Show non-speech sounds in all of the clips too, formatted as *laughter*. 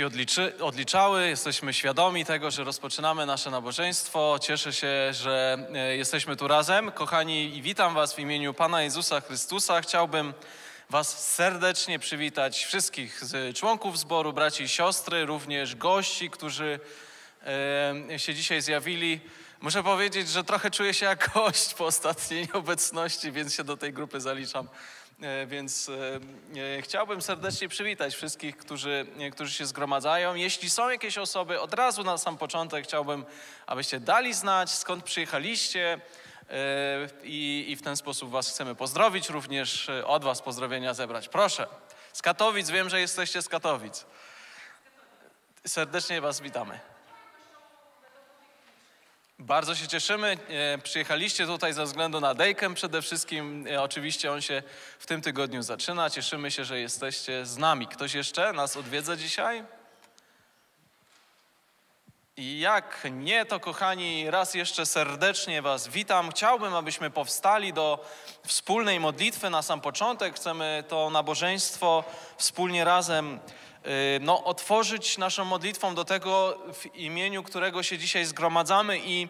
Dzieci odliczy, odliczały, jesteśmy świadomi tego, że rozpoczynamy nasze nabożeństwo. Cieszę się, że e, jesteśmy tu razem. Kochani, i witam Was w imieniu Pana Jezusa Chrystusa. Chciałbym Was serdecznie przywitać, wszystkich członków zboru, braci i siostry, również gości, którzy e, się dzisiaj zjawili. Muszę powiedzieć, że trochę czuję się jak gość po ostatniej *laughs* obecności, więc się do tej grupy zaliczam. E, więc e, e, chciałbym serdecznie przywitać wszystkich, którzy, którzy się zgromadzają. Jeśli są jakieś osoby, od razu na sam początek chciałbym, abyście dali znać, skąd przyjechaliście. I, I w ten sposób Was chcemy pozdrowić, również od Was pozdrowienia zebrać. Proszę, z Katowic, wiem, że jesteście z Katowic. Serdecznie Was witamy. Bardzo się cieszymy. E, przyjechaliście tutaj ze względu na Dejkę przede wszystkim. E, oczywiście on się w tym tygodniu zaczyna. Cieszymy się, że jesteście z nami. Ktoś jeszcze nas odwiedza dzisiaj? Jak nie, to kochani, raz jeszcze serdecznie Was witam. Chciałbym, abyśmy powstali do wspólnej modlitwy na sam początek. Chcemy to nabożeństwo wspólnie razem no, otworzyć naszą modlitwą do tego, w imieniu którego się dzisiaj zgromadzamy i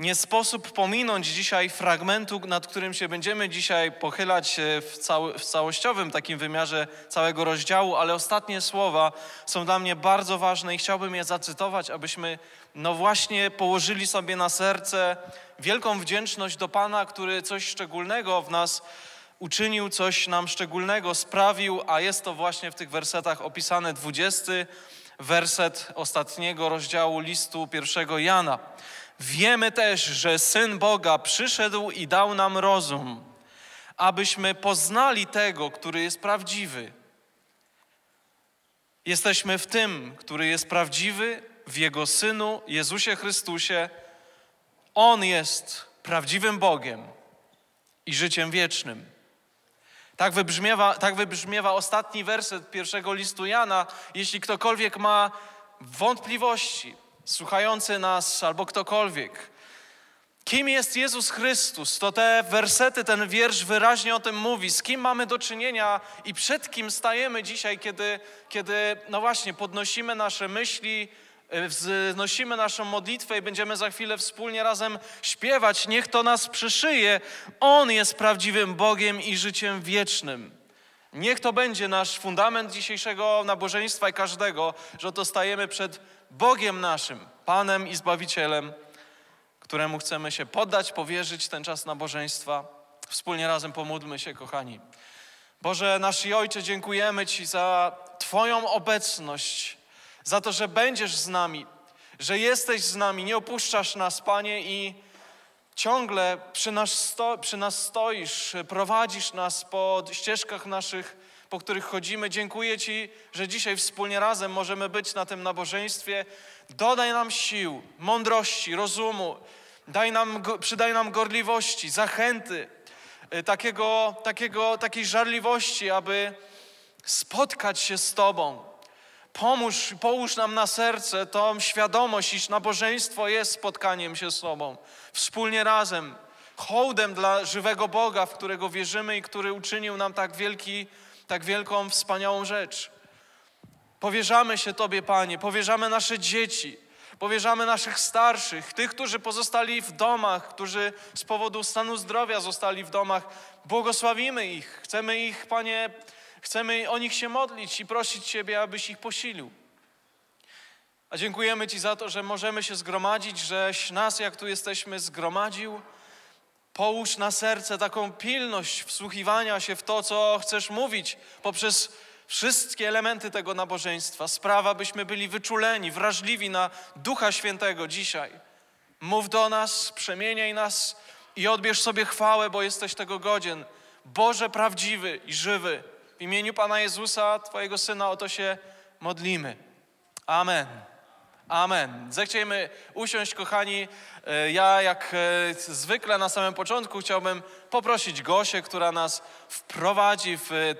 nie sposób pominąć dzisiaj fragmentu, nad którym się będziemy dzisiaj pochylać y, w, w całościowym takim wymiarze całego rozdziału, ale ostatnie słowa są dla mnie bardzo ważne i chciałbym je zacytować, abyśmy no właśnie położyli sobie na serce wielką wdzięczność do Pana, który coś szczególnego w nas uczynił coś nam szczególnego, sprawił, a jest to właśnie w tych wersetach opisane 20 werset ostatniego rozdziału listu pierwszego Jana. Wiemy też, że Syn Boga przyszedł i dał nam rozum, abyśmy poznali tego, który jest prawdziwy. Jesteśmy w tym, który jest prawdziwy, w Jego Synu, Jezusie Chrystusie. On jest prawdziwym Bogiem i życiem wiecznym. Tak wybrzmiewa, tak wybrzmiewa ostatni werset pierwszego listu Jana. Jeśli ktokolwiek ma wątpliwości, słuchający nas albo ktokolwiek, kim jest Jezus Chrystus, to te wersety, ten wiersz wyraźnie o tym mówi, z kim mamy do czynienia i przed kim stajemy dzisiaj, kiedy, kiedy no właśnie, podnosimy nasze myśli, wznosimy naszą modlitwę i będziemy za chwilę wspólnie razem śpiewać. Niech to nas przyszyje. On jest prawdziwym Bogiem i życiem wiecznym. Niech to będzie nasz fundament dzisiejszego nabożeństwa i każdego, że to stajemy przed Bogiem naszym, Panem i Zbawicielem, któremu chcemy się poddać, powierzyć ten czas nabożeństwa. Wspólnie razem pomódlmy się, kochani. Boże, nasz Ojcze, dziękujemy Ci za Twoją obecność za to, że będziesz z nami, że jesteś z nami, nie opuszczasz nas, Panie, i ciągle przy nas, sto, przy nas stoisz, prowadzisz nas po ścieżkach naszych, po których chodzimy. Dziękuję Ci, że dzisiaj wspólnie razem możemy być na tym nabożeństwie. Dodaj nam sił, mądrości, rozumu, daj nam, przydaj nam gorliwości, zachęty, y, takiego, takiego, takiej żarliwości, aby spotkać się z Tobą, Pomóż, połóż nam na serce tą świadomość, iż nabożeństwo jest spotkaniem się z sobą, wspólnie razem, hołdem dla żywego Boga, w którego wierzymy i który uczynił nam tak, wielki, tak wielką, wspaniałą rzecz. Powierzamy się Tobie, Panie, powierzamy nasze dzieci, powierzamy naszych starszych, tych, którzy pozostali w domach, którzy z powodu stanu zdrowia zostali w domach. Błogosławimy ich, chcemy ich, Panie, Chcemy o nich się modlić i prosić Ciebie, abyś ich posilił. A dziękujemy Ci za to, że możemy się zgromadzić, żeś nas, jak tu jesteśmy, zgromadził. Połóż na serce taką pilność wsłuchiwania się w to, co chcesz mówić poprzez wszystkie elementy tego nabożeństwa. Sprawa, byśmy byli wyczuleni, wrażliwi na Ducha Świętego dzisiaj. Mów do nas, przemieniaj nas i odbierz sobie chwałę, bo jesteś tego godzien. Boże prawdziwy i żywy. W imieniu Pana Jezusa, Twojego Syna, o to się modlimy. Amen. Amen. Zechciejmy usiąść, kochani. E, ja, jak e, zwykle na samym początku, chciałbym poprosić Gosię, która nas wprowadzi w e,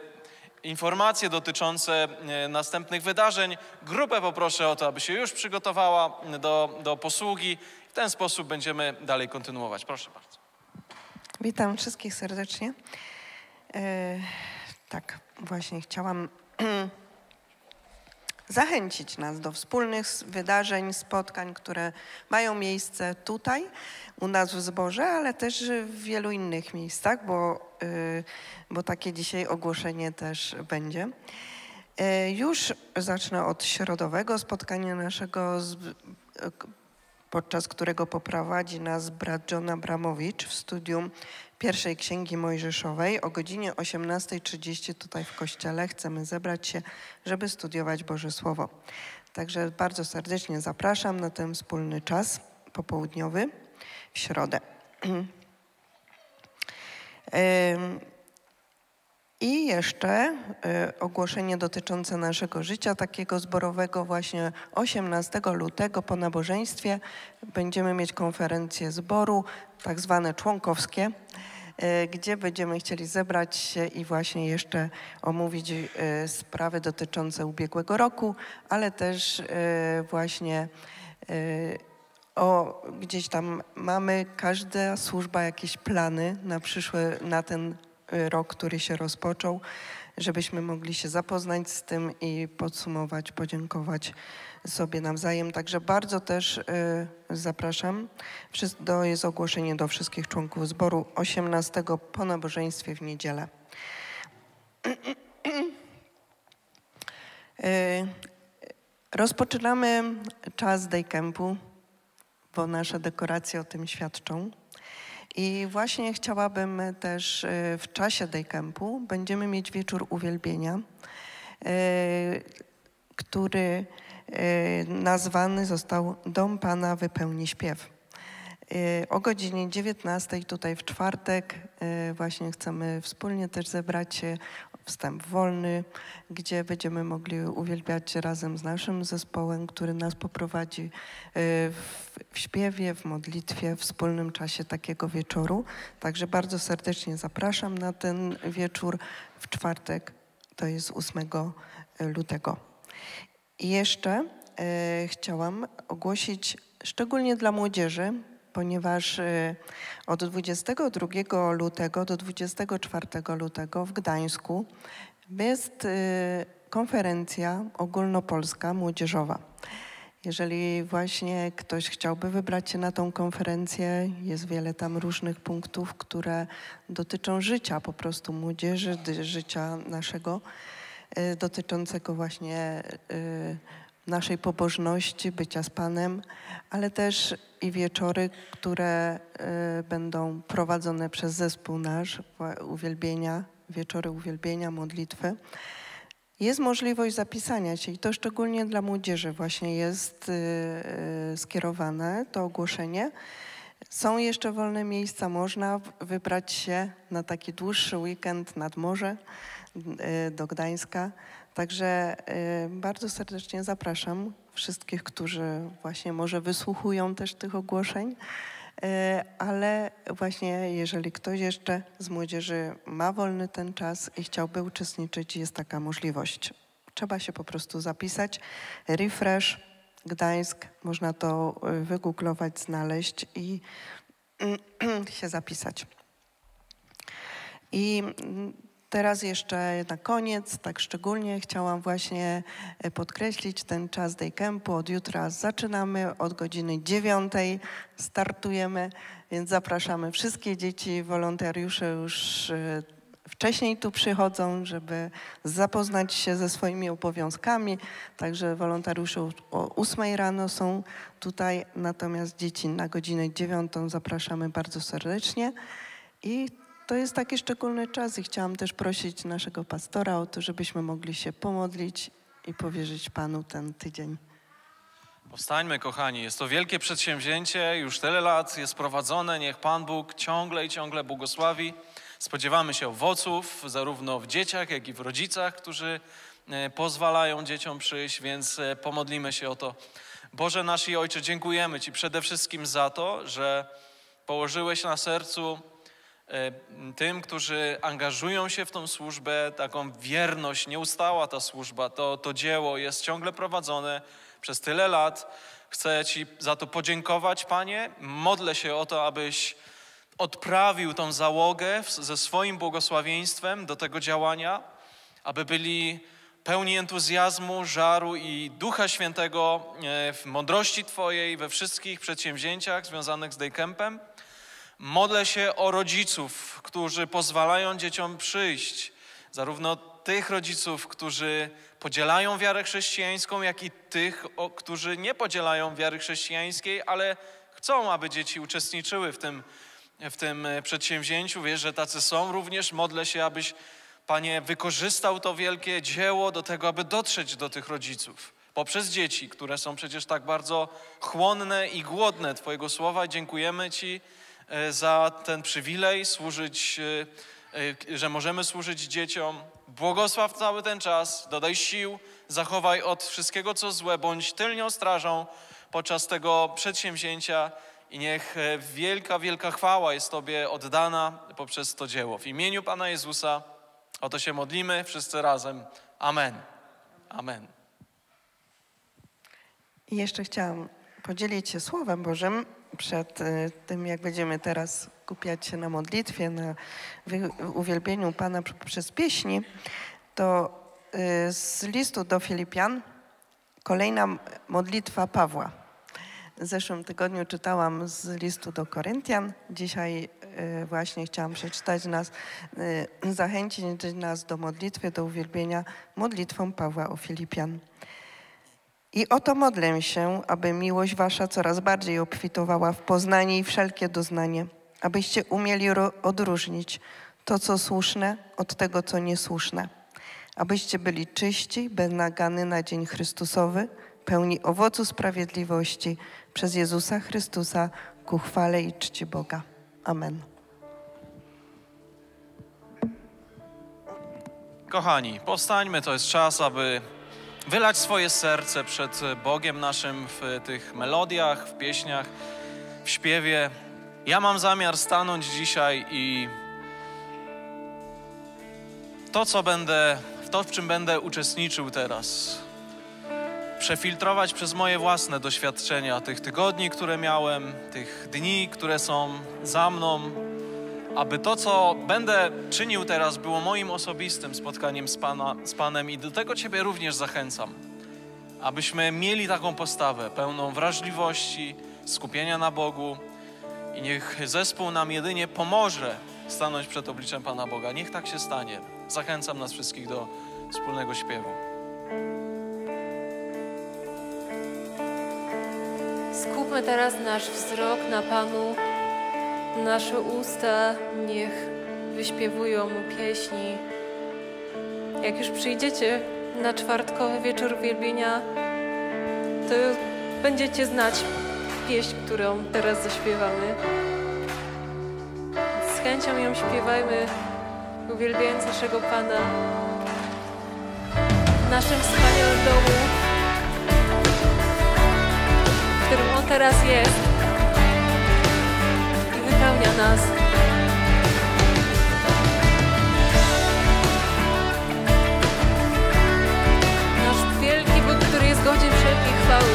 informacje dotyczące następnych wydarzeń. Grupę poproszę o to, aby się już przygotowała do, do posługi. W ten sposób będziemy dalej kontynuować. Proszę bardzo. Witam wszystkich serdecznie. Tak, Właśnie chciałam *clears throat* zachęcić nas do wspólnych wydarzeń, spotkań, które mają miejsce tutaj, u nas w zborze, ale też w wielu innych miejscach, bo, y, bo takie dzisiaj ogłoszenie też będzie. Y, już zacznę od środowego spotkania naszego, podczas którego poprowadzi nas brat John Abramowicz w studium pierwszej Księgi Mojżeszowej. O godzinie 18.30 tutaj w kościele chcemy zebrać się, żeby studiować Boże Słowo. Także bardzo serdecznie zapraszam na ten wspólny czas popołudniowy w środę. *clears throat* I jeszcze y, ogłoszenie dotyczące naszego życia takiego zborowego właśnie 18 lutego po nabożeństwie. Będziemy mieć konferencję zboru, tak zwane członkowskie, y, gdzie będziemy chcieli zebrać się i właśnie jeszcze omówić y, sprawy dotyczące ubiegłego roku, ale też właśnie o, gdzieś tam mamy każda służba jakieś plany na przyszły, na ten rok, który się rozpoczął, żebyśmy mogli się zapoznać z tym i podsumować, podziękować sobie nawzajem. Także bardzo też y, zapraszam. To jest ogłoszenie do wszystkich członków zboru 18 po nabożeństwie w niedzielę. *clears throat* Y, rozpoczynamy czas daycampu, bo nasze dekoracje o tym świadczą. I właśnie chciałabym też e, w czasie daycampu będziemy mieć wieczór uwielbienia, e, który e, nazwany został Dom Pana wypełni śpiew. O godzinie 19 tutaj w czwartek właśnie chcemy wspólnie też zebrać się wstęp wolny, gdzie będziemy mogli uwielbiać razem z naszym zespołem, który nas poprowadzi y, w, śpiewie, w modlitwie, w wspólnym czasie takiego wieczoru. Także bardzo serdecznie zapraszam na ten wieczór w czwartek, to jest 8 lutego. I jeszcze y, chciałam ogłosić szczególnie dla młodzieży, ponieważ y, od 22 lutego do 24 lutego w Gdańsku jest y, konferencja ogólnopolska młodzieżowa. Jeżeli właśnie ktoś chciałby wybrać się na tą konferencję, jest wiele tam różnych punktów, które dotyczą życia po prostu młodzieży, życia naszego, y, dotyczącego właśnie naszej pobożności, bycia z Panem, ale też i wieczory, które y, będą prowadzone przez zespół nasz, uwielbienia, wieczory uwielbienia, modlitwy. Jest możliwość zapisania się i to szczególnie dla młodzieży właśnie jest y, y, skierowane, to ogłoszenie. Są jeszcze wolne miejsca, można wybrać się na taki dłuższy weekend nad morze do Gdańska. Także y, bardzo serdecznie zapraszam wszystkich, którzy właśnie może wysłuchują też tych ogłoszeń, y, ale właśnie jeżeli ktoś jeszcze z młodzieży ma wolny ten czas i chciałby uczestniczyć, jest taka możliwość. Trzeba się po prostu zapisać. Refresh Gdańsk, można to y, wygooglować, znaleźć i *clears throat* się zapisać. I mm, Teraz jeszcze na koniec, tak szczególnie chciałam właśnie e, podkreślić ten czas daycampu. Od jutra zaczynamy, od godziny dziewiątej startujemy, więc zapraszamy wszystkie dzieci, wolontariusze już e, wcześniej tu przychodzą, żeby zapoznać się ze swoimi obowiązkami. Także wolontariusze o 8 rano są tutaj, natomiast dzieci na godzinę dziewiątą zapraszamy bardzo serdecznie. I to jest taki szczególny czas i chciałam też prosić naszego pastora o to, żebyśmy mogli się pomodlić i powierzyć Panu ten tydzień. Powstańmy, kochani. Jest to wielkie przedsięwzięcie, już tyle lat jest prowadzone. Niech Pan Bóg ciągle i ciągle błogosławi. Spodziewamy się owoców, zarówno w dzieciach, jak i w rodzicach, którzy e, pozwalają dzieciom przyjść, więc e, pomodlimy się o to. Boże nasz i Ojcze, dziękujemy Ci przede wszystkim za to, że położyłeś na sercu tym, którzy angażują się w tą służbę, taką wierność, nieustała ta służba, to, to dzieło jest ciągle prowadzone przez tyle lat. Chcę Ci za to podziękować, Panie. Modlę się o to, abyś odprawił tą załogę ze swoim błogosławieństwem do tego działania, aby byli pełni entuzjazmu, żaru i Ducha Świętego e, w mądrości Twojej we wszystkich przedsięwzięciach związanych z Daycampem. Modlę się o rodziców, którzy pozwalają dzieciom przyjść, zarówno tych rodziców, którzy podzielają wiarę chrześcijańską, jak i tych, którzy nie podzielają wiary chrześcijańskiej, ale chcą, aby dzieci uczestniczyły w tym, w tym e, przedsięwzięciu. Wiesz, że tacy są również. Modlę się, abyś, Panie, wykorzystał to wielkie dzieło do tego, aby dotrzeć do tych rodziców poprzez dzieci, które są przecież tak bardzo chłonne i głodne Twojego słowa. Dziękujemy Ci za ten przywilej służyć, e, że możemy służyć dzieciom. Błogosław cały ten czas, dodaj sił, zachowaj od wszystkiego, co złe, bądź tylnią strażą podczas tego przedsięwzięcia i niech e, wielka, wielka chwała jest Tobie oddana poprzez to dzieło. W imieniu Pana Jezusa o to się modlimy wszyscy razem. Amen. Amen. I jeszcze chciałam podzielić się Słowem Bożym przed e, tym, jak będziemy teraz skupiać się na modlitwie, na uwielbieniu Pana przez pieśni, to e, z listu do Filipian kolejna modlitwa Pawła. W zeszłym tygodniu czytałam z listu do Koryntian. Dzisiaj e, właśnie chciałam przeczytać nas, zachęcić nas do modlitwy, do uwielbienia modlitwą Pawła o Filipian. I oto modlę się, aby miłość wasza coraz bardziej obfitowała w poznanie i wszelkie doznanie, abyście umieli odróżnić to, co słuszne, od tego, co niesłuszne, abyście byli czyści, bez nagany na dzień Chrystusowy, pełni owocu sprawiedliwości, przez Jezusa Chrystusa ku chwale i czci Boga. Amen. Kochani, powstańmy, to jest czas, aby wylać swoje serce przed Bogiem naszym w tych melodiach, w pieśniach, w śpiewie. Ja mam zamiar stanąć dzisiaj i to, co będę, to, w czym będę uczestniczył teraz, przefiltrować przez moje własne doświadczenia tych tygodni, które miałem, tych dni, które są za mną, aby to, co będę czynił teraz, było moim osobistym spotkaniem z, Pana, z Panem i do tego Ciebie również zachęcam, abyśmy mieli taką postawę pełną wrażliwości, skupienia na Bogu i niech zespół nam jedynie pomoże stanąć przed obliczem Pana Boga. Niech tak się stanie. Zachęcam nas wszystkich do wspólnego śpiewu. Skupmy teraz nasz wzrok na Panu. Nasze usta niech wyśpiewują Mu pieśni. Jak już przyjdziecie na czwartkowy wieczór wielbienia, to będziecie znać pieśń, którą teraz zaśpiewamy. Z chęcią ją śpiewajmy, uwielbiając naszego Pana w naszym wspaniałym domu którym On teraz jest nas. Nasz wielki Bóg, który jest godzien wszelkiej chwały.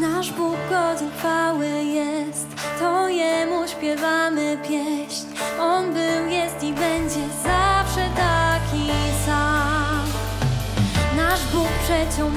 Nasz Bóg godzien chwały jest, to Jemu śpiewamy pieśń. Bóg przeciął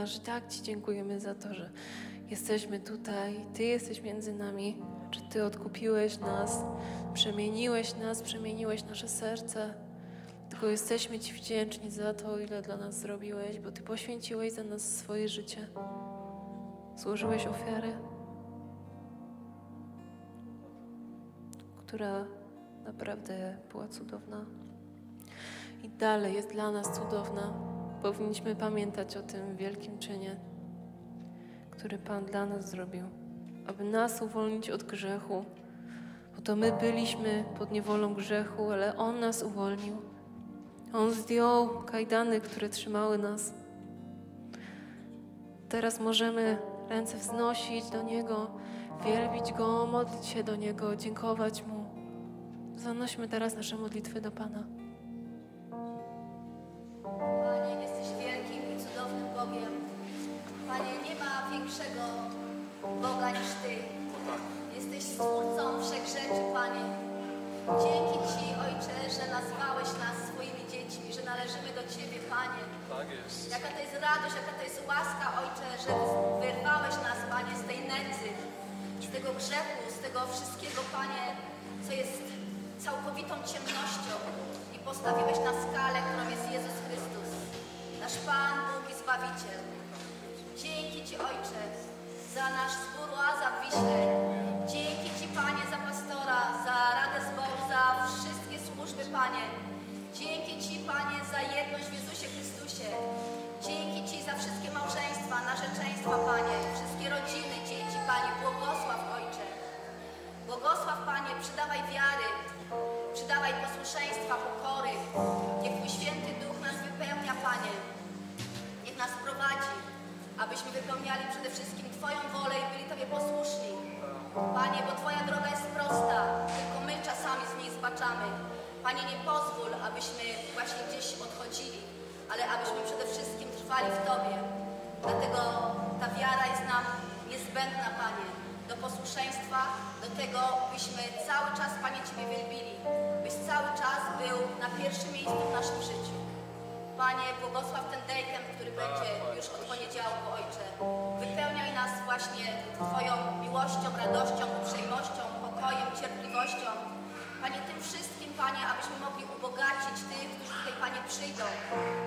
nasz, tak Ci dziękujemy za to, że jesteśmy tutaj, Ty jesteś między nami, że Ty odkupiłeś nas, przemieniłeś nas, przemieniłeś nasze serce. Tylko jesteśmy Ci wdzięczni za to, ile dla nas zrobiłeś, bo Ty poświęciłeś za nas swoje życie. Złożyłeś ofiarę, która naprawdę była cudowna i dalej jest dla nas cudowna. Powinniśmy pamiętać o tym wielkim czynie, który Pan dla nas zrobił, aby nas uwolnić od grzechu, bo to my byliśmy pod niewolą grzechu, ale On nas uwolnił. On zdjął kajdany, które trzymały nas. Teraz możemy ręce wznosić do Niego, wielbić Go, modlić się do Niego, dziękować Mu. Zanośmy teraz nasze modlitwy do Pana. Panie, jesteś wielkim i cudownym Bogiem. Panie, nie ma większego Boga niż Ty. Jesteś Stwórcą wszechrzeczy, Panie. Dzięki Ci, Ojcze, że nazwałeś nas swoimi dziećmi, że należymy do Ciebie, Panie. Tak jest. Jaka to jest radość, jaka to jest łaska, Ojcze, że wyrwałeś nas, Panie, z tej nędzy, z tego grzechu, z tego wszystkiego, Panie, co jest całkowitą ciemnością postawiłeś na skalę, którą jest Jezus Chrystus, nasz Pan, Bóg i Zbawiciel. Dzięki Ci, Ojcze, za nasz zbór w Wiśle. Dzięki Ci, Panie, za pastora, za Radę Zboru, za wszystkie służby, Panie. Dzięki Ci, Panie, za jedność w Jezusie Chrystusie. Dzięki Ci za wszystkie małżeństwa, narzeczeństwa, Panie, wszystkie rodziny, dzieci, Panie. Błogosław, Ojcze. Błogosław, Panie, przydawaj wiary, przydawaj posłuszeństwa, pokory. Niech Twój święty Duch nas wypełnia, Panie. Niech nas prowadzi, abyśmy wypełniali przede wszystkim Twoją wolę i byli Tobie posłuszni. Panie, bo Twoja droga jest prosta, tylko my czasami z niej zbaczamy. Panie, nie pozwól, abyśmy właśnie gdzieś odchodzili, ale abyśmy przede wszystkim trwali w Tobie. Dlatego ta wiara jest nam niezbędna, Panie, do posłuszeństwa, do tego, byśmy cały czas, Panie, Ciebie wielbili, byś cały czas był na pierwszym miejscu w naszym życiu. Panie, błogosław ten dejkem, który będzie już od poniedziałku, Ojcze. Wypełniaj nas właśnie Twoją miłością, radością, uprzejmością, pokojem, cierpliwością. Panie, tym wszystkim, Panie, abyśmy mogli ubogacić tych, którzy tutaj, Panie, przyjdą,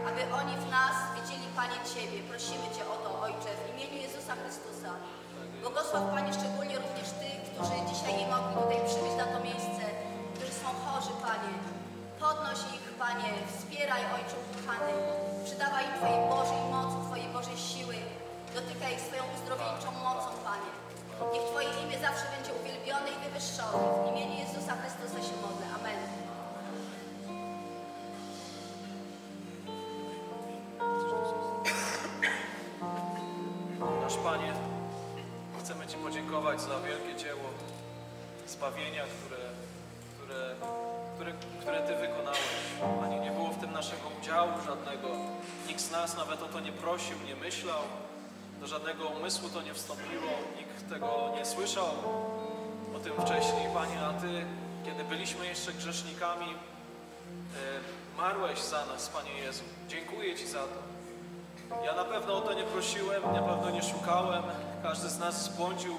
aby oni w nas widzieli, Panie, Ciebie. Prosimy Cię o to, Ojcze, w imieniu Jezusa Chrystusa. Błogosław, Panie, szczególnie również tych, którzy dzisiaj nie mogli tutaj przybyć na to miejsce, którzy są chorzy, Panie. Podnoś ich, Panie, wspieraj, Ojcze ukochany. Przydawaj im Twojej Bożej mocy, Twojej Bożej siły. Dotykaj ich swoją uzdrowieńczą mocą, Panie. Niech Twoje imię zawsze będzie uwielbione i wywyższone. W imieniu Jezusa Chrystusa się modlę. Amen. Zbawienia, które, które, które, które Ty wykonałeś. Panie, nie było w tym naszego udziału żadnego. Nikt z nas nawet o to nie prosił, nie myślał. Do żadnego umysłu to nie wstąpiło. Nikt tego nie słyszał o tym wcześniej, Panie, a Ty, kiedy byliśmy jeszcze grzesznikami, e, marłeś za nas, Panie Jezu. Dziękuję Ci za to. Ja na pewno o to nie prosiłem, na pewno nie szukałem. Każdy z nas zbłądził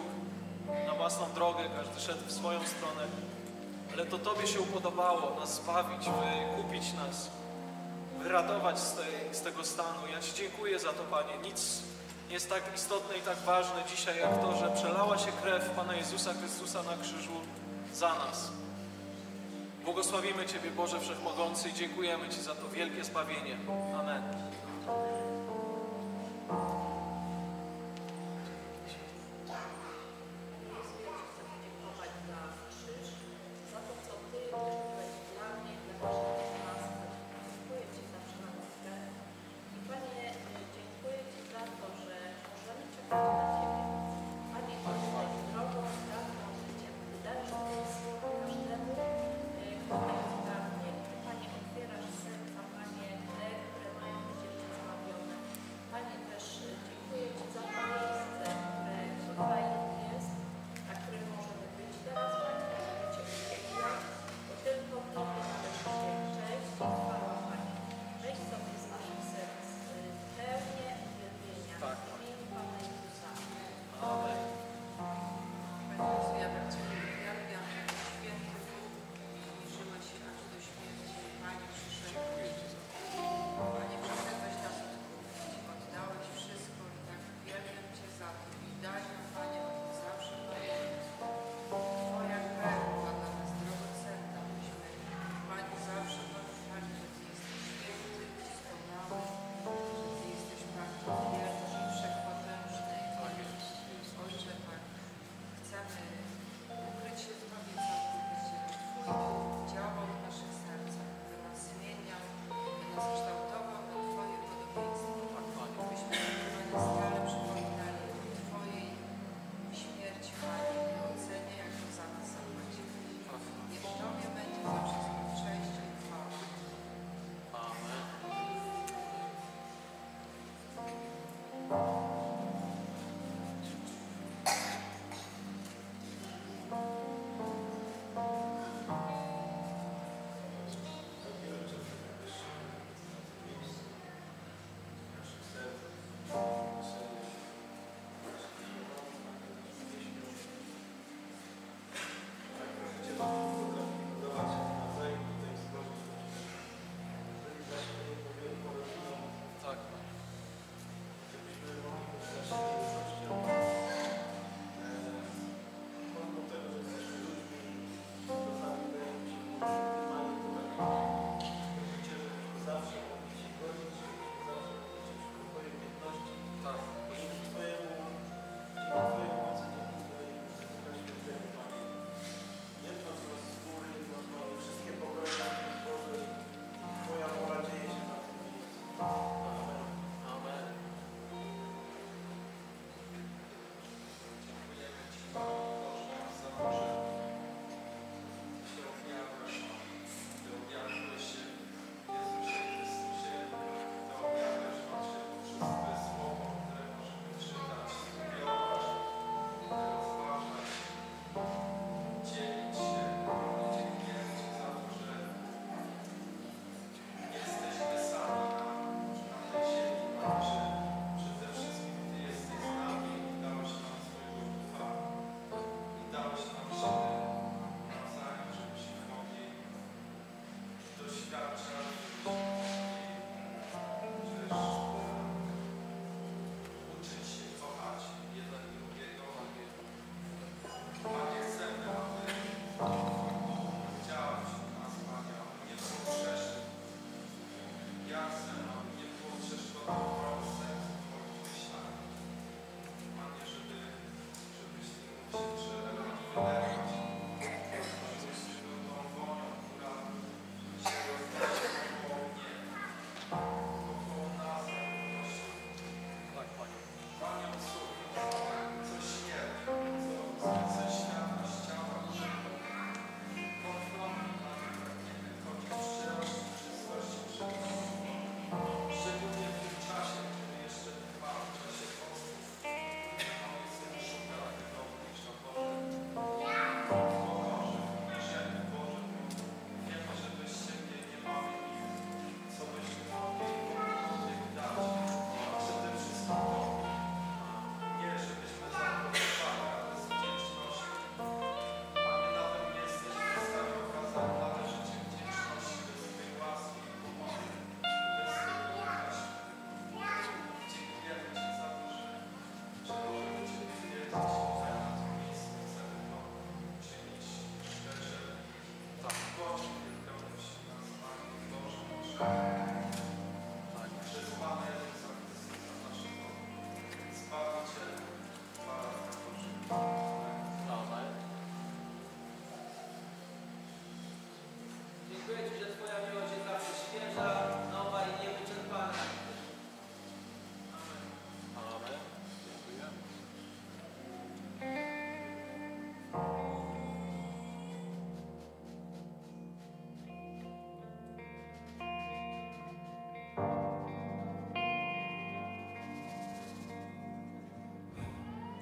na własną drogę, każdy szedł w swoją stronę. Ale to Tobie się upodobało nas zbawić, wykupić nas, wyratować z, tej, z tego stanu. Ja Ci dziękuję za to, Panie. Nic nie jest tak istotne i tak ważne dzisiaj, jak to, że przelała się krew Pana Jezusa Chrystusa na krzyżu za nas. Błogosławimy Ciebie, Boże Wszechmogący, i dziękujemy Ci za to wielkie zbawienie. Amen.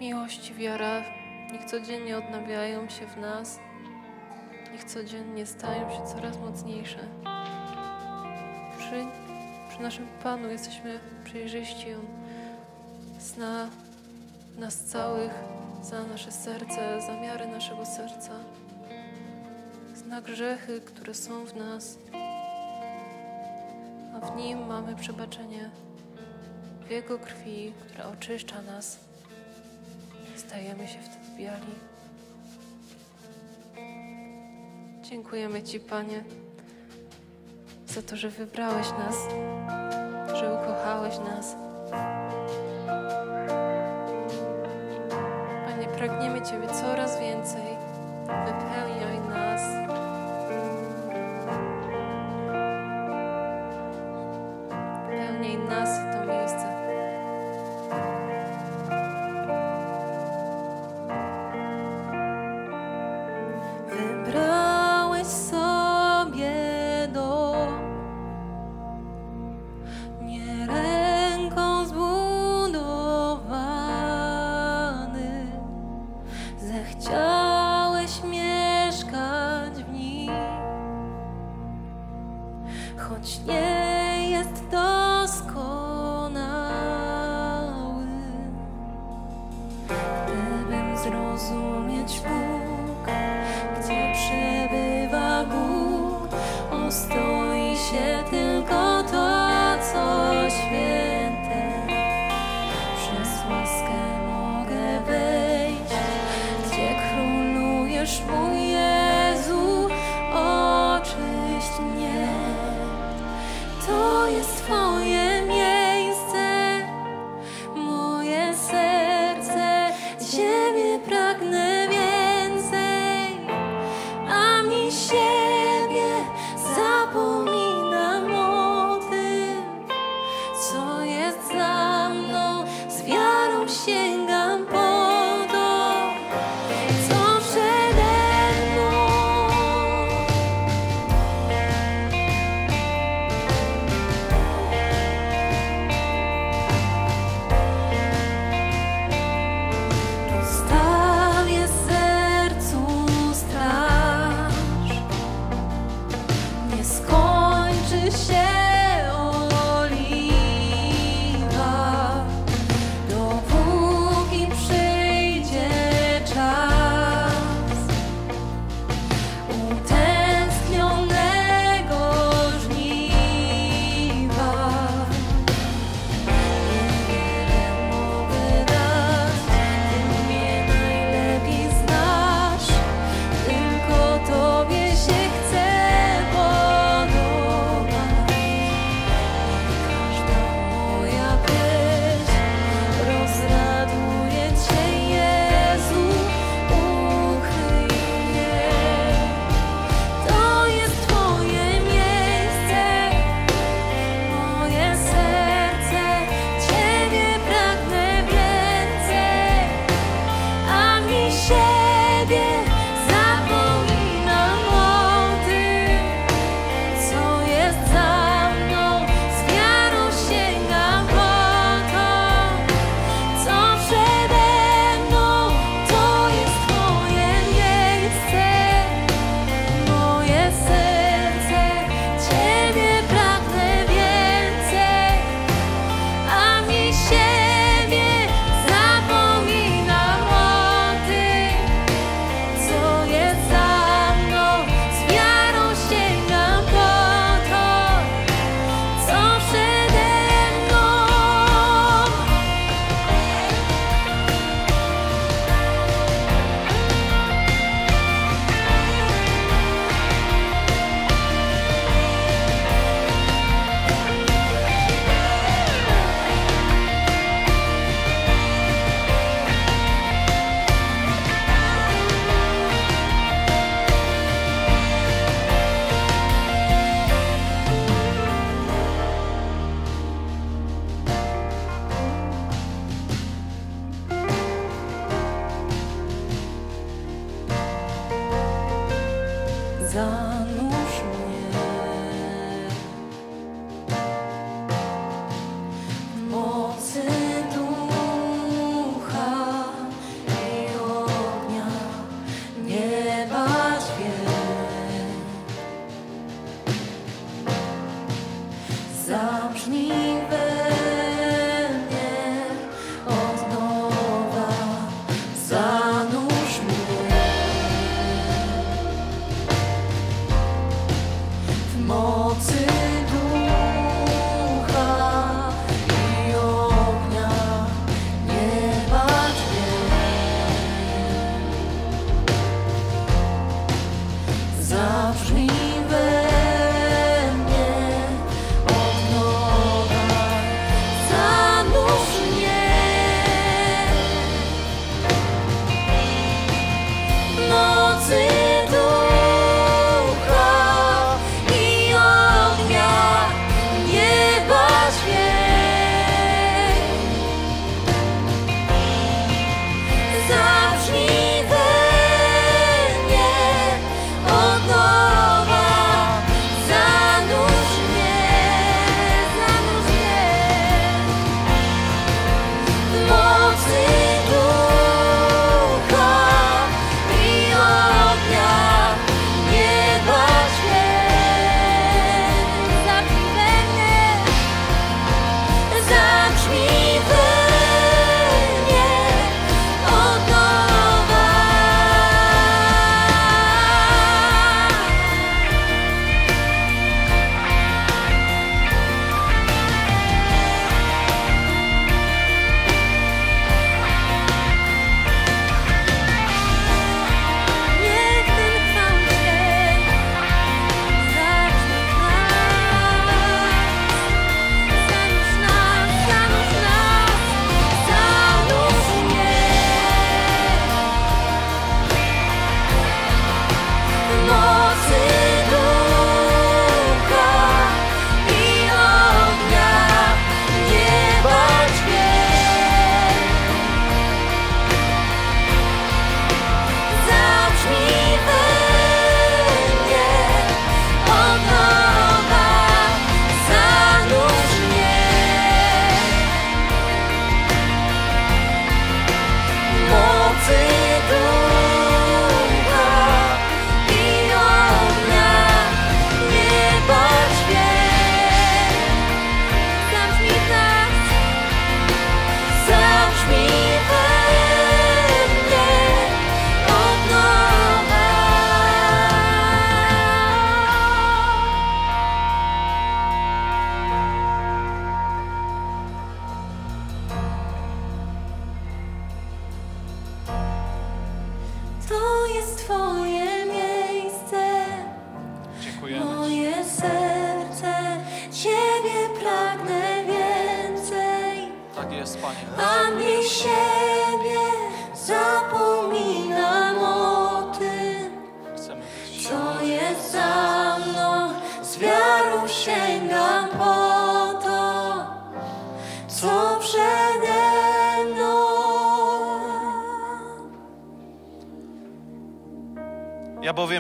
Miłość i wiara niech codziennie odnawiają się w nas, niech codziennie stają się coraz mocniejsze. Przy, przy naszym Panu jesteśmy przejrzyści. On zna nas całych, zna nasze serce, zamiary naszego serca, zna grzechy, które są w nas, a w Nim mamy przebaczenie w Jego krwi, która oczyszcza nas. Stajemy się wtedy biali. Dziękujemy Ci, Panie, za to, że wybrałeś nas, że ukochałeś nas. Panie, pragniemy Ciebie coraz więcej. Wypełniaj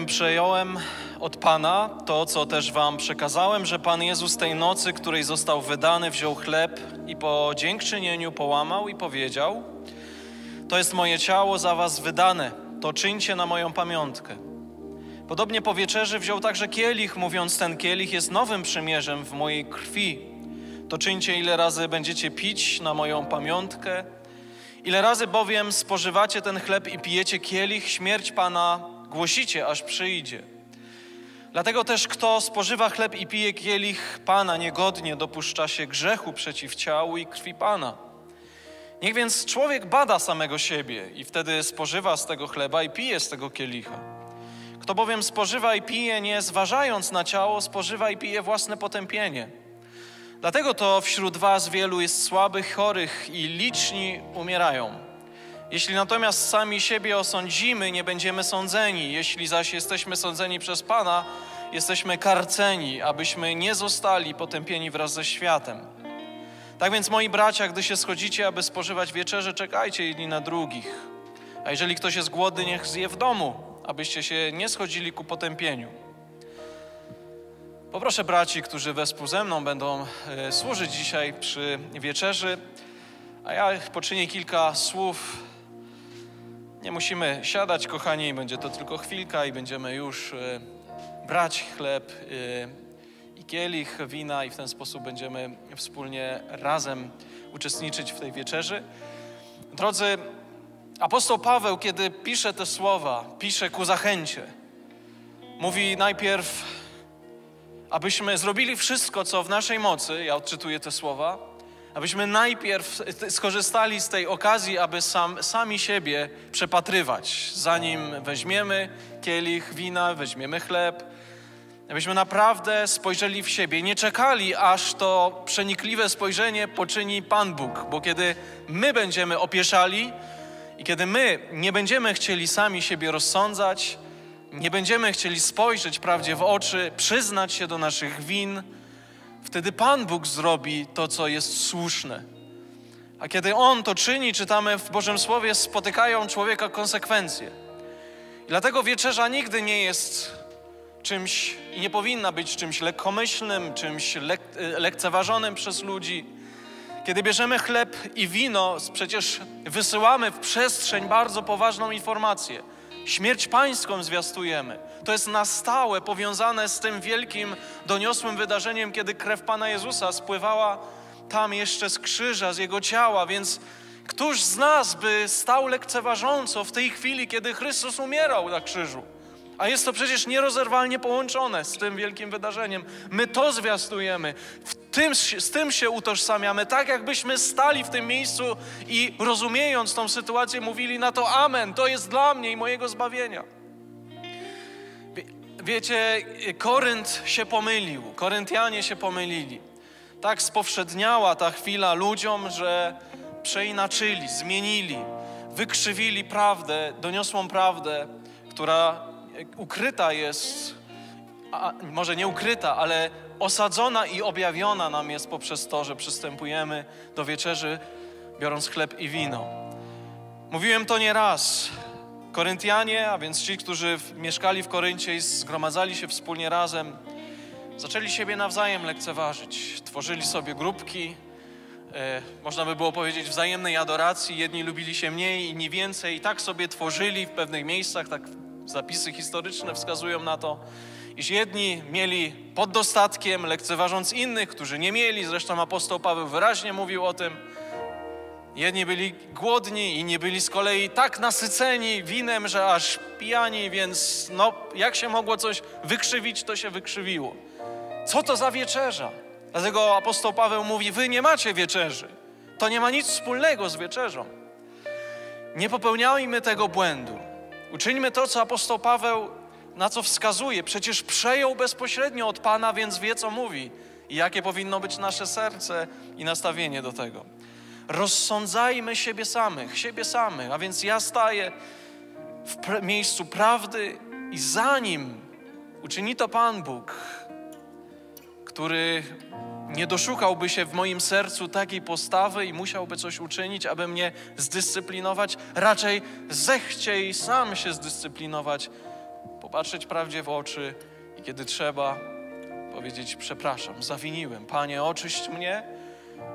przejąłem od Pana to, co też wam przekazałem, że Pan Jezus tej nocy, której został wydany, wziął chleb i po dziękczynieniu połamał i powiedział: To jest moje ciało za was wydane, to czyńcie na moją pamiątkę. Podobnie po wieczerzy wziął także kielich, mówiąc: Ten kielich jest nowym przymierzem w mojej krwi. To czyńcie, ile razy będziecie pić na moją pamiątkę. Ile razy bowiem spożywacie ten chleb i pijecie kielich, śmierć Pana głosicie, aż przyjdzie. Dlatego też kto spożywa chleb i pije kielich Pana niegodnie dopuszcza się grzechu przeciw ciału i krwi Pana. Niech więc człowiek bada samego siebie i wtedy spożywa z tego chleba i pije z tego kielicha. Kto bowiem spożywa i pije, nie zważając na ciało, spożywa i pije własne potępienie. Dlatego to wśród was wielu jest słabych, chorych i liczni umierają. Jeśli natomiast sami siebie osądzimy, nie będziemy sądzeni. Jeśli zaś jesteśmy sądzeni przez Pana, jesteśmy karceni, abyśmy nie zostali potępieni wraz ze światem. Tak więc, moi bracia, gdy się schodzicie, aby spożywać wieczerze, czekajcie jedni na drugich. A jeżeli ktoś jest głodny, niech zje w domu, abyście się nie schodzili ku potępieniu. Poproszę braci, którzy wespół ze mną będą e, służyć dzisiaj przy wieczerzy, a ja poczynię kilka słów. Nie musimy siadać, kochani, będzie to tylko chwilka i będziemy już e, brać chleb e, i kielich wina i w ten sposób będziemy wspólnie razem uczestniczyć w tej wieczerzy. Drodzy, apostoł Paweł, kiedy pisze te słowa, pisze ku zachęcie. Mówi najpierw, abyśmy zrobili wszystko, co w naszej mocy, ja odczytuję te słowa, abyśmy najpierw skorzystali z tej okazji, aby sam, sami siebie przepatrywać, zanim weźmiemy kielich wina, weźmiemy chleb, abyśmy naprawdę spojrzeli w siebie, nie czekali, aż to przenikliwe spojrzenie poczyni Pan Bóg, bo kiedy my będziemy opieszali i kiedy my nie będziemy chcieli sami siebie rozsądzać, nie będziemy chcieli spojrzeć prawdzie w oczy, przyznać się do naszych win, wtedy Pan Bóg zrobi to, co jest słuszne. A kiedy On to czyni, czytamy w Bożym Słowie, spotykają człowieka konsekwencje. I dlatego wieczerza nigdy nie jest czymś i nie powinna być czymś lekkomyślnym, czymś lek, lekceważonym przez ludzi. Kiedy bierzemy chleb i wino, przecież wysyłamy w przestrzeń bardzo poważną informację. Śmierć pańską zwiastujemy. To jest na stałe powiązane z tym wielkim, doniosłym wydarzeniem, kiedy krew Pana Jezusa spływała tam jeszcze z krzyża, z Jego ciała, więc któż z nas by stał lekceważąco w tej chwili, kiedy Chrystus umierał na krzyżu? A jest to przecież nierozerwalnie połączone z tym wielkim wydarzeniem. My to zwiastujemy, tym, z tym się utożsamiamy, tak jakbyśmy stali w tym miejscu i rozumiejąc tą sytuację, mówili na to Amen, to jest dla mnie i mojego zbawienia. Wie, wiecie, Korynt się pomylił, Koryntianie się pomylili. Tak spowszedniała ta chwila ludziom, że przeinaczyli, zmienili, wykrzywili prawdę, doniosłą prawdę, która ukryta jest, może nie ukryta, ale osadzona i objawiona nam jest poprzez to, że przystępujemy do wieczerzy, biorąc chleb i wino. Mówiłem to nie raz. Koryntianie, a więc ci, którzy mieszkali w Koryncie i zgromadzali się wspólnie razem, zaczęli siebie nawzajem lekceważyć. Tworzyli sobie grupki, e, można by było powiedzieć wzajemnej adoracji. Jedni lubili się mniej, inni więcej. I tak sobie tworzyli w pewnych miejscach, tak Zapisy historyczne wskazują na to, iż jedni mieli pod dostatkiem, lekceważąc innych, którzy nie mieli. Zresztą apostoł Paweł wyraźnie mówił o tym. Jedni byli głodni, inni byli z kolei tak nasyceni winem, że aż pijani, więc no, jak się mogło coś wykrzywić, to się wykrzywiło. Co to za wieczerza? Dlatego apostoł Paweł mówi: Wy nie macie wieczerzy. To nie ma nic wspólnego z wieczerzą. Nie popełniajmy tego błędu. Uczyńmy to, co apostoł Paweł na co wskazuje. Przecież przejął bezpośrednio od Pana, więc wie, co mówi i jakie powinno być nasze serce i nastawienie do tego. Rozsądzajmy siebie samych, siebie samych, a więc ja staję w miejscu prawdy i zanim uczyni to Pan Bóg, który nie doszukałby się w moim sercu takiej postawy i musiałby coś uczynić, aby mnie zdyscyplinować, raczej zechciej sam się zdyscyplinować, popatrzeć prawdzie w oczy i kiedy trzeba, powiedzieć: Przepraszam, zawiniłem. Panie, oczyść mnie,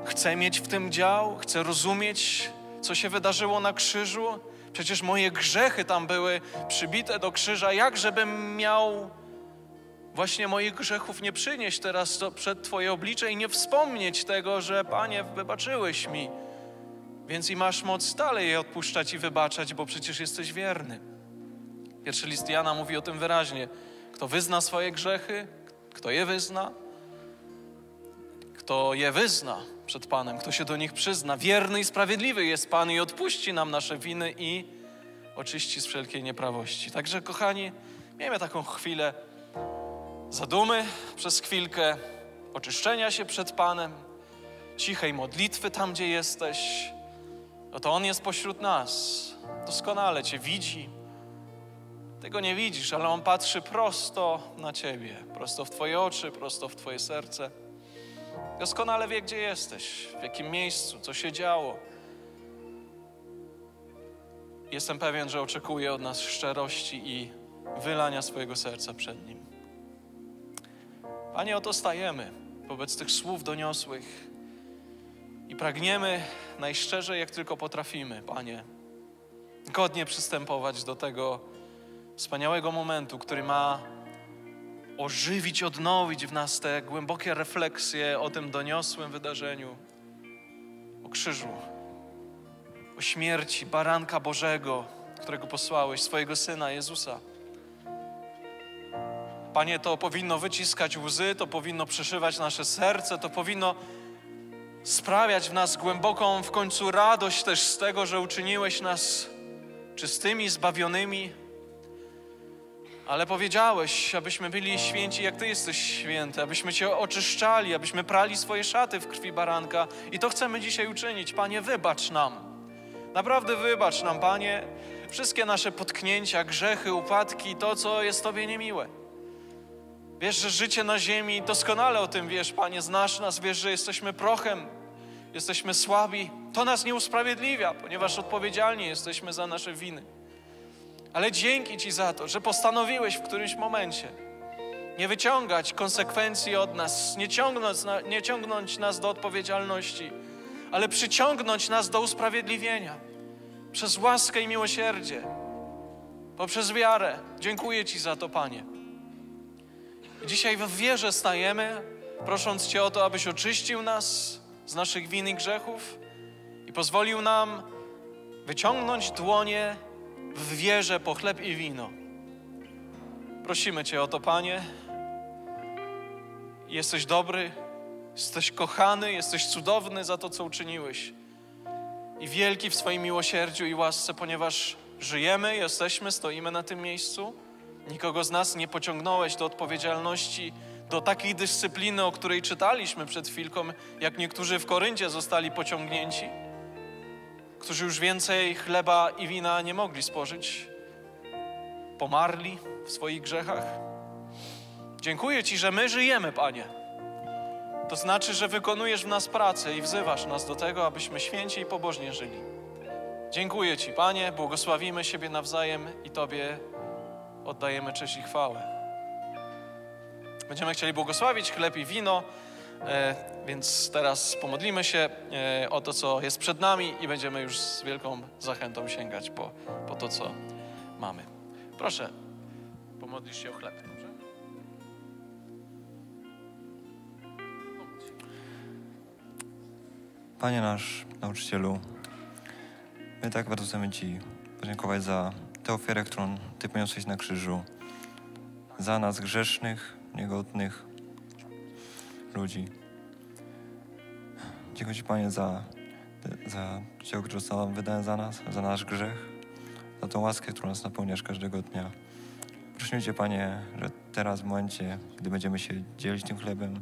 chcę mieć w tym dział, chcę rozumieć, co się wydarzyło na krzyżu. Przecież moje grzechy tam były przybite do krzyża, jak żebym miał właśnie moich grzechów nie przynieść teraz przed Twoje oblicze i nie wspomnieć tego, że Panie, wybaczyłeś mi. Więc i masz moc dalej je odpuszczać i wybaczać, bo przecież jesteś wierny. Pierwszy list Jana mówi o tym wyraźnie. Kto wyzna swoje grzechy, kto je wyzna, kto je wyzna przed Panem, kto się do nich przyzna, wierny i sprawiedliwy jest Pan i odpuści nam nasze winy i oczyści z wszelkiej nieprawości. Także, kochani, miejmy taką chwilę zadumy przez chwilkę, oczyszczenia się przed Panem, cichej modlitwy tam, gdzie jesteś. Oto On jest pośród nas, doskonale Cię widzi. Tego nie widzisz, ale On patrzy prosto na Ciebie, prosto w Twoje oczy, prosto w Twoje serce. Doskonale wie, gdzie jesteś, w jakim miejscu, co się działo. Jestem pewien, że oczekuje od nas szczerości i wylania swojego serca przed Nim. Panie, oto stajemy wobec tych słów doniosłych i pragniemy najszczerzej, jak tylko potrafimy, Panie, godnie przystępować do tego wspaniałego momentu, który ma ożywić, odnowić w nas te głębokie refleksje o tym doniosłym wydarzeniu, o krzyżu, o śmierci baranka Bożego, którego posłałeś, swojego Syna Jezusa. Panie, to powinno wyciskać łzy, to powinno przeszywać nasze serce, to powinno sprawiać w nas głęboką w końcu radość też z tego, że uczyniłeś nas czystymi, zbawionymi. Ale powiedziałeś, abyśmy byli święci, jak Ty jesteś święty, abyśmy Cię oczyszczali, abyśmy prali swoje szaty w krwi baranka. I to chcemy dzisiaj uczynić. Panie, wybacz nam. Naprawdę wybacz nam, Panie, wszystkie nasze potknięcia, grzechy, upadki, to, co jest Tobie niemiłe. Wiesz, że życie na ziemi, doskonale o tym wiesz, Panie, znasz nas, wiesz, że jesteśmy prochem, jesteśmy słabi. To nas nie usprawiedliwia, ponieważ odpowiedzialni jesteśmy za nasze winy. Ale dzięki Ci za to, że postanowiłeś w którymś momencie nie wyciągać konsekwencji od nas, nie ciągnąć, nie ciągnąć nas do odpowiedzialności, ale przyciągnąć nas do usprawiedliwienia przez łaskę i miłosierdzie, poprzez wiarę. Dziękuję Ci za to, Panie. Dzisiaj w wierze stajemy, prosząc Cię o to, abyś oczyścił nas z naszych win i grzechów i pozwolił nam wyciągnąć dłonie w wierze po chleb i wino. Prosimy Cię o to, Panie. Jesteś dobry, jesteś kochany, jesteś cudowny za to, co uczyniłeś. I wielki w swoim miłosierdziu i łasce, ponieważ żyjemy, jesteśmy, stoimy na tym miejscu. Nikogo z nas nie pociągnąłeś do odpowiedzialności, do takiej dyscypliny, o której czytaliśmy przed chwilką, jak niektórzy w Koryncie zostali pociągnięci którzy już więcej chleba i wina nie mogli spożyć, pomarli w swoich grzechach. Dziękuję Ci, że my żyjemy, Panie. To znaczy, że wykonujesz w nas pracę i wzywasz nas do tego, abyśmy święcie i pobożnie żyli. Dziękuję Ci, Panie, błogosławimy siebie nawzajem i Tobie oddajemy cześć i chwałę. Będziemy chcieli błogosławić chleb i wino. E, więc teraz pomodlimy się e, o to, co jest przed nami i będziemy już z wielką zachętą sięgać po, po to, co mamy. Proszę, pomodlisz się o chleb. Dobrze? Panie nasz nauczycielu, my tak bardzo chcemy Ci podziękować za tę ofiarę, którą Ty poniosłeś na krzyżu, za nas grzesznych, niegodnych, ludzi. Dziękuję Ci, Panie, za, za dzieło, które zostało wydane za nas, za nasz grzech, za tą łaskę, którą nas napełniasz każdego dnia. Prosimy Cię, Panie, że teraz w momencie, gdy będziemy się dzielić tym chlebem,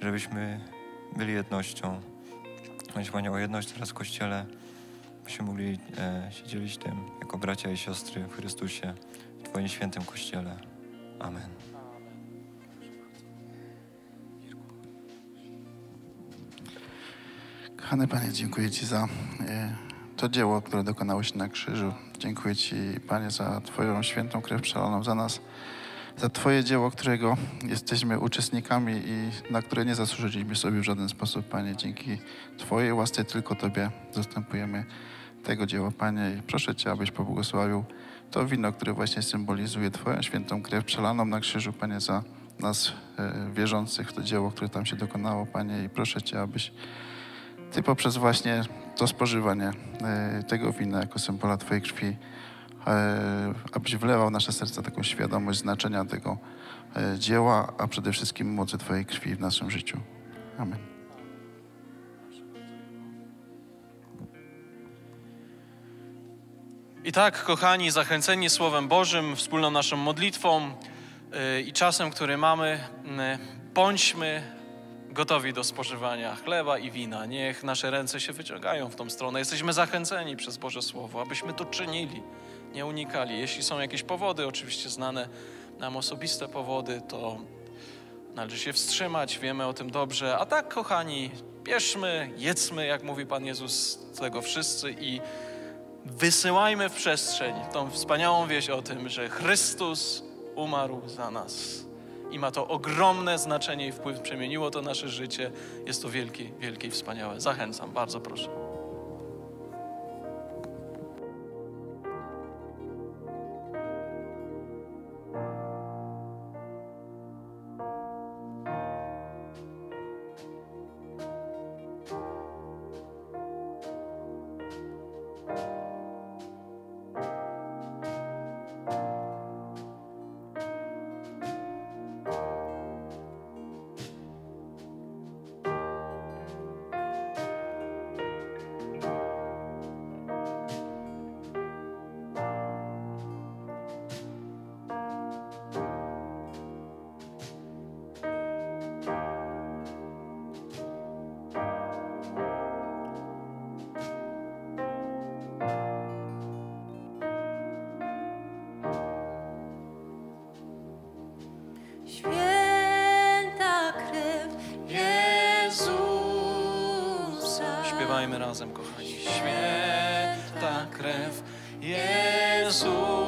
żebyśmy byli jednością. Chodź, Panie, o jedność teraz w Kościele, byśmy mogli e, się dzielić tym jako bracia i siostry w Chrystusie, w Twoim świętym Kościele. Amen. Kochany Panie, dziękuję Ci za e, to dzieło, które dokonałeś na krzyżu. Dziękuję Ci, Panie, za Twoją świętą krew przelaną za nas, za Twoje dzieło, którego jesteśmy uczestnikami i na które nie zasłużyliśmy sobie w żaden sposób, Panie. Dzięki Twojej łasce tylko Tobie zastępujemy tego dzieła, Panie. I proszę Cię, abyś pobłogosławił to wino, które właśnie symbolizuje Twoją świętą krew przelaną na krzyżu, Panie, za nas e, wierzących w to dzieło, które tam się dokonało, Panie. I proszę Cię, abyś ty poprzez właśnie to spożywanie e, tego wina jako symbola Twojej krwi, e, abyś wlewał w nasze serca taką świadomość znaczenia tego e, dzieła, a przede wszystkim mocy Twojej krwi w naszym życiu. Amen. I tak, kochani, zachęceni Słowem Bożym, wspólną naszą modlitwą i czasem, który mamy, bądźmy gotowi do spożywania chleba i wina. Niech nasze ręce się wyciągają w tą stronę. Jesteśmy zachęceni przez Boże Słowo, abyśmy to czynili, nie unikali. Jeśli są jakieś powody, oczywiście znane nam osobiste powody, to należy się wstrzymać, wiemy o tym dobrze. A tak, kochani, bierzmy, jedzmy, jak mówi Pan Jezus, tego wszyscy i wysyłajmy w przestrzeń tą wspaniałą wieść o tym, że Chrystus umarł za nas i ma to ogromne znaczenie i wpływ. Przemieniło to nasze życie. Jest to wielkie, wielkie i wspaniałe. Zachęcam, bardzo proszę. Śpiewajmy razem, kochani. Święta krew Jezusa.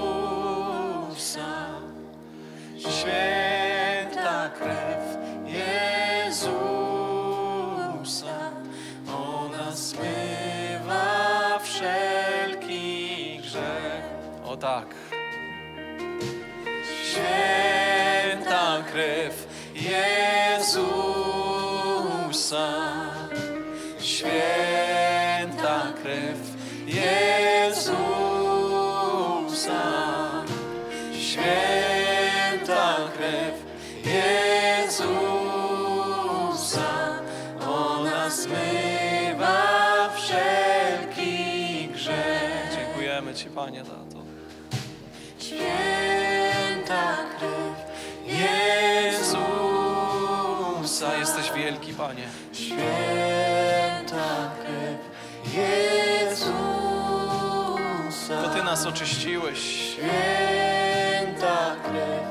Nas oczyściłeś. Święta krew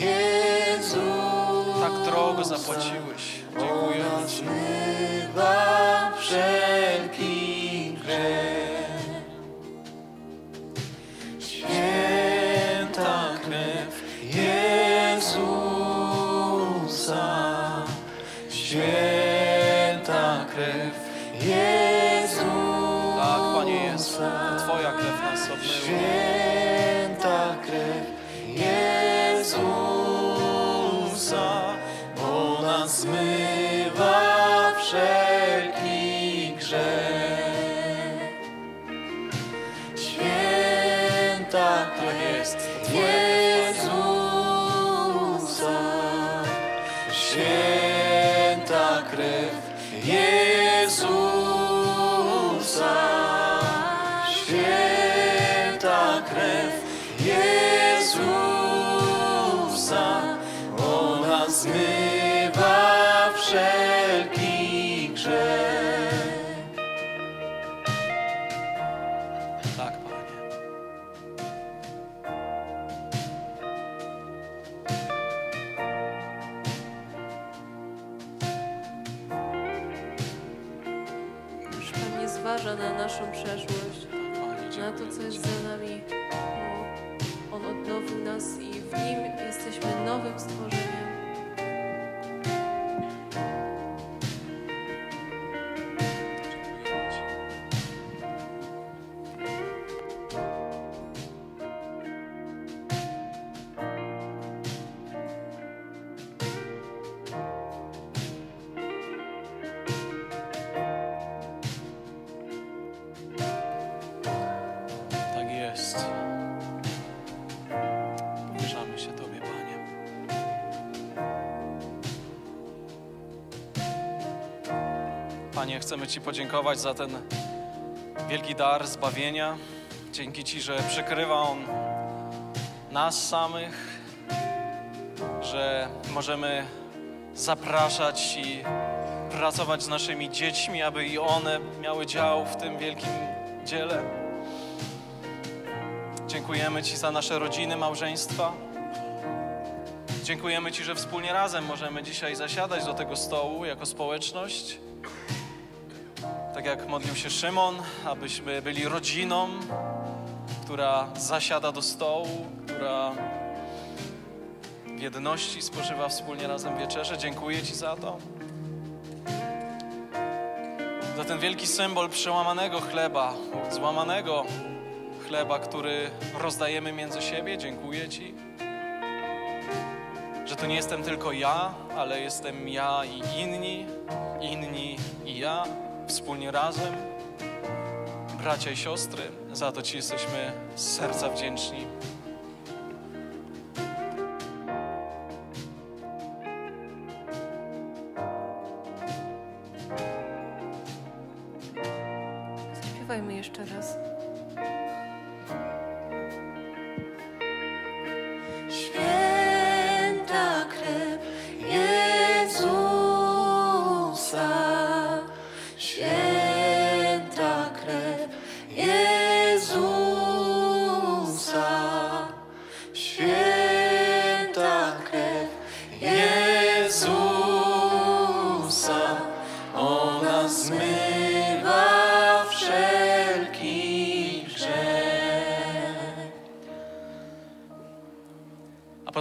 Jezusa. Tak drogo zapłaciłeś. Podziękować za ten wielki dar zbawienia. Dzięki Ci, że przykrywa on nas samych, że możemy zapraszać i pracować z naszymi dziećmi, aby i one miały dział w tym wielkim dziele. Dziękujemy Ci za nasze rodziny, małżeństwa. Dziękujemy Ci, że wspólnie razem możemy dzisiaj zasiadać do tego stołu jako społeczność. Tak jak modlił się Szymon, abyśmy byli rodziną, która zasiada do stołu, która w jedności spożywa wspólnie razem wieczerze. Dziękuję Ci za to. Za ten wielki symbol przełamanego chleba, złamanego chleba, który rozdajemy między siebie. Dziękuję Ci, że to nie jestem tylko ja, ale jestem ja i inni, inni i ja, wspólnie razem. Bracia i siostry, za to Ci jesteśmy z serca wdzięczni.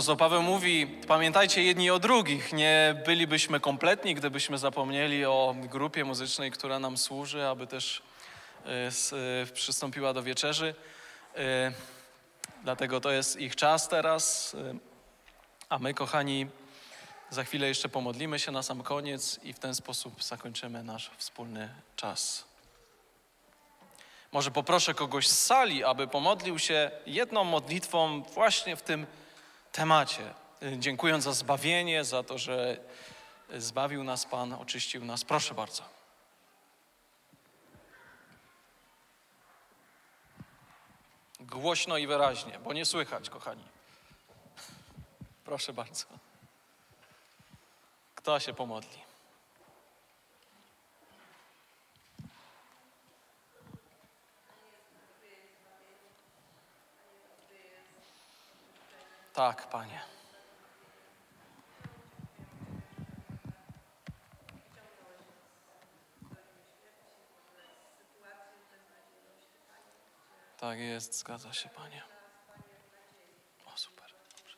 Apostoł Paweł mówi: Pamiętajcie jedni o drugich. Nie bylibyśmy kompletni, gdybyśmy zapomnieli o grupie muzycznej, która nam służy, aby też e, e, przystąpiła do wieczerzy. E, Dlatego to jest ich czas teraz. A my, kochani, za chwilę jeszcze pomodlimy się na sam koniec i w ten sposób zakończymy nasz wspólny czas. Może poproszę kogoś z sali, aby pomodlił się jedną modlitwą właśnie w tym temacie. Y, Dziękując za zbawienie, za to, że zbawił nas Pan, oczyścił nas. Proszę bardzo. Głośno i wyraźnie, bo nie słychać, kochani. Proszę bardzo. Kto się pomodli? Tak, Panie. Tak jest, zgadza się, Panie. O, super. Dobrze.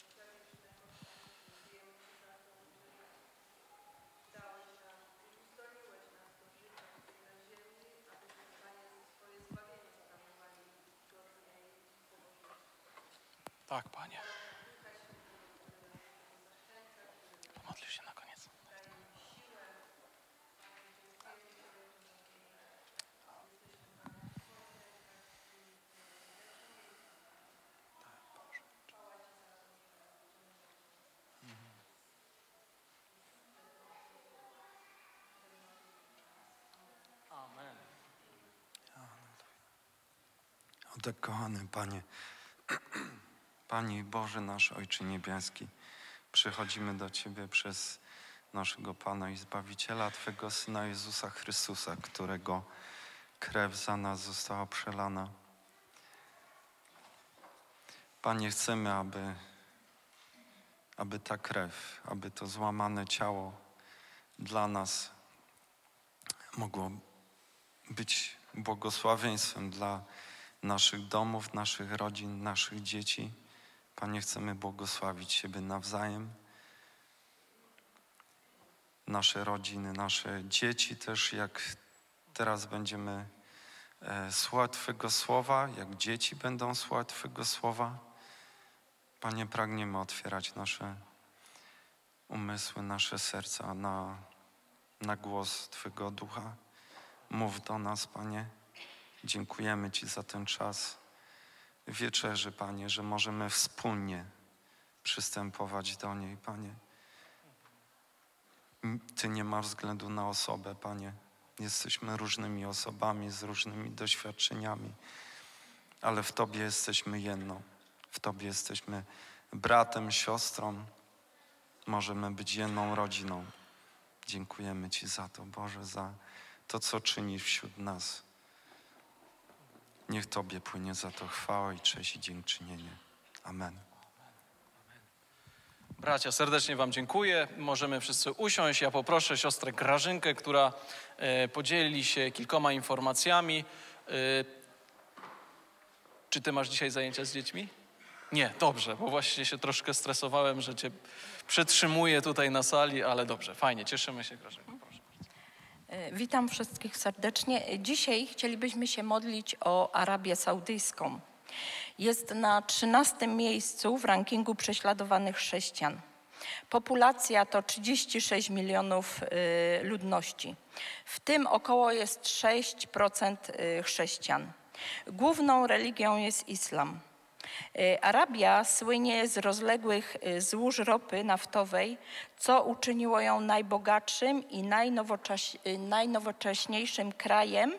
Tak, Panie. Pomodlisz się na koniec. Amen. O tak kochany Panie, *clears throat* Panie Boże nasz Ojcze Niebieski, przychodzimy do Ciebie przez naszego Pana i Zbawiciela, Twego Syna Jezusa Chrystusa, którego krew za nas została przelana. Panie, chcemy, aby, aby ta krew, aby to złamane ciało dla nas mogło być błogosławieństwem dla naszych domów, naszych rodzin, naszych dzieci. Panie, chcemy błogosławić siebie nawzajem, nasze rodziny, nasze dzieci też, jak teraz będziemy e, słuchać Twojego słowa, jak dzieci będą słuchać Twojego słowa. Panie, pragniemy otwierać nasze umysły, nasze serca na, na głos Twojego ducha. Mów do nas, Panie. Dziękujemy Ci za ten czas wieczerzy, Panie, że możemy wspólnie przystępować do niej, Panie. Ty nie masz względu na osobę, Panie. Jesteśmy różnymi osobami z różnymi doświadczeniami, ale w Tobie jesteśmy jedno. W Tobie jesteśmy bratem, siostrą. Możemy być jedną rodziną. Dziękujemy Ci za to, Boże, za to, co czynisz wśród nas. Niech Tobie płynie za to chwała i cześć i dziękczynienie. Amen. Bracia, serdecznie Wam dziękuję. Możemy wszyscy usiąść. Ja poproszę siostrę Grażynkę, która e, podzieli się kilkoma informacjami. E, czy Ty masz dzisiaj zajęcia z dziećmi? Nie, dobrze, bo właśnie się troszkę stresowałem, że Cię przetrzymuję tutaj na sali, ale dobrze, fajnie, cieszymy się, Grażynko. E, Witam wszystkich serdecznie. Dzisiaj chcielibyśmy się modlić o Arabię Saudyjską. Jest na 13 miejscu w rankingu prześladowanych chrześcijan. Populacja to 36 milionów y, ludności. W tym około jest 6% y, chrześcijan. Główną religią jest islam. Y, Arabia słynie z rozległych y, złóż ropy naftowej, co uczyniło ją najbogatszym i y, najnowocześniejszym krajem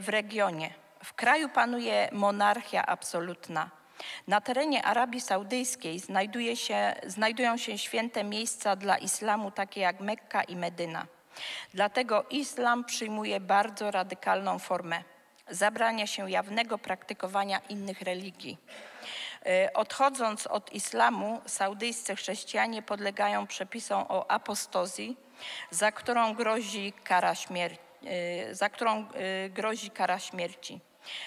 w regionie. W kraju panuje monarchia absolutna. Na terenie Arabii Saudyjskiej znajduje się, znajdują się święte miejsca dla islamu, takie jak Mekka i Medyna. Dlatego islam przyjmuje bardzo radykalną formę. Zabrania się jawnego praktykowania innych religii. E, Odchodząc od islamu, saudyjscy chrześcijanie podlegają przepisom o apostozji, za którą grozi kara śmierci. Za którą e, grozi kara śmierci.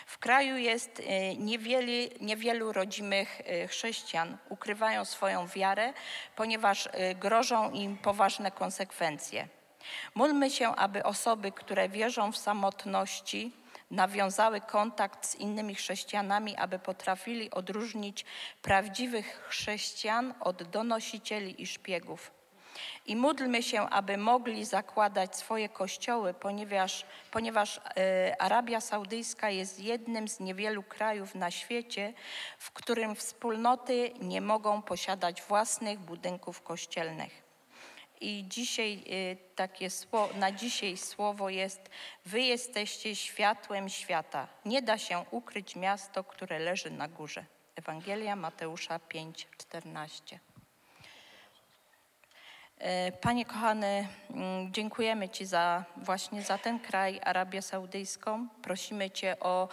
W kraju jest niewiele, niewielu rodzimych chrześcijan. Ukrywają swoją wiarę, ponieważ grożą im poważne konsekwencje. Módlmy się, aby osoby, które wierzą w samotności, nawiązały kontakt z innymi chrześcijanami, aby potrafili odróżnić prawdziwych chrześcijan od donosicieli i szpiegów. I módlmy się, aby mogli zakładać swoje kościoły, ponieważ, ponieważ e, Arabia Saudyjska jest jednym z niewielu krajów na świecie, w którym wspólnoty nie mogą posiadać własnych budynków kościelnych. I dzisiaj y, takie słowo, na dzisiaj słowo jest: Wy jesteście światłem świata. Nie da się ukryć miasto, które leży na górze. Ewangelia Mateusza 5:14. E, Panie kochany, mm, dziękujemy Ci za właśnie za ten kraj, Arabię Saudyjską. Prosimy Cię o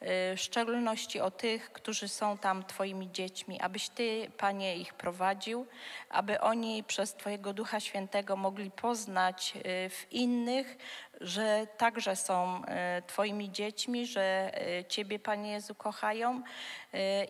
w szczególności o tych, którzy są tam Twoimi dziećmi, abyś Ty, Panie, ich prowadził, aby oni przez Twojego Ducha Świętego mogli poznać e, w innych, że także są Twoimi dziećmi, że Ciebie, Panie Jezu, kochają.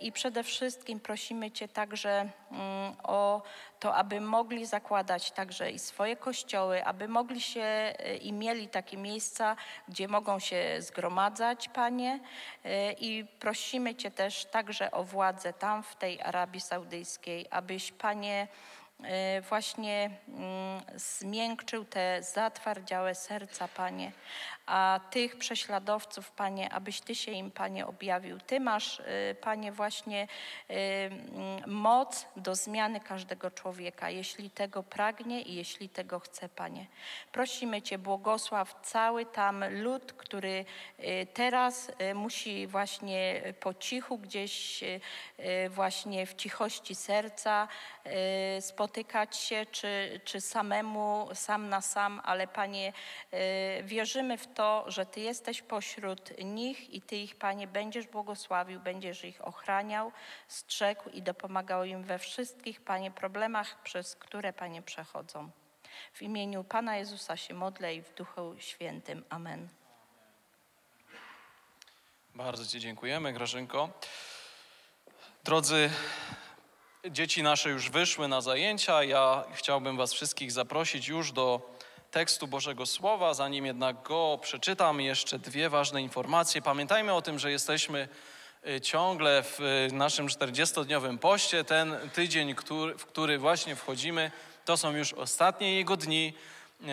I przede wszystkim prosimy Cię także mm, o to aby mogli zakładać także i swoje kościoły, aby mogli się e, i mieli takie miejsca, gdzie mogą się zgromadzać, Panie. E, I prosimy Cię też także o władzę tam w tej Arabii Saudyjskiej, abyś, Panie, e, właśnie mm, zmiękczył te zatwardziałe serca, Panie, a tych prześladowców, Panie, abyś Ty się im, Panie, objawił. Ty masz, y, Panie, właśnie y, mm, moc do zmiany każdego człowieka, jeśli tego pragnie i jeśli tego chce, Panie. Prosimy Cię, błogosław cały tam lud, który teraz musi właśnie po cichu gdzieś właśnie w cichości serca spotykać się, czy, czy samemu, sam na sam, ale Panie, wierzymy w to, że Ty jesteś pośród nich i Ty ich, Panie, będziesz błogosławił, będziesz ich ochraniał, strzegł i dopomagał im we wszystkich, Panie, problemach, przez które, Panie, przechodzą. W imieniu Pana Jezusa się modlę i w Duchu Świętym. Amen. Bardzo Ci dziękujemy, Grażynko. Drodzy, dzieci nasze już wyszły na zajęcia. Ja chciałbym Was wszystkich zaprosić już do tekstu Bożego Słowa. Zanim jednak go przeczytam, jeszcze dwie ważne informacje. Pamiętajmy o tym, że jesteśmy y, ciągle w y, naszym 40-dniowym poście. Ten tydzień, w który właśnie wchodzimy, to są już ostatnie jego dni. Y,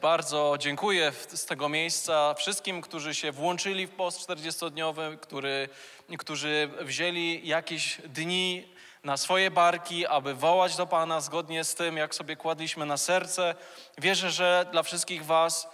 bardzo dziękuję z tego miejsca wszystkim, którzy się włączyli w post 40-dniowy, który, którzy wzięli jakieś dni na swoje barki, aby wołać do Pana zgodnie z tym, jak sobie kładliśmy na serce. Wierzę, że dla wszystkich Was,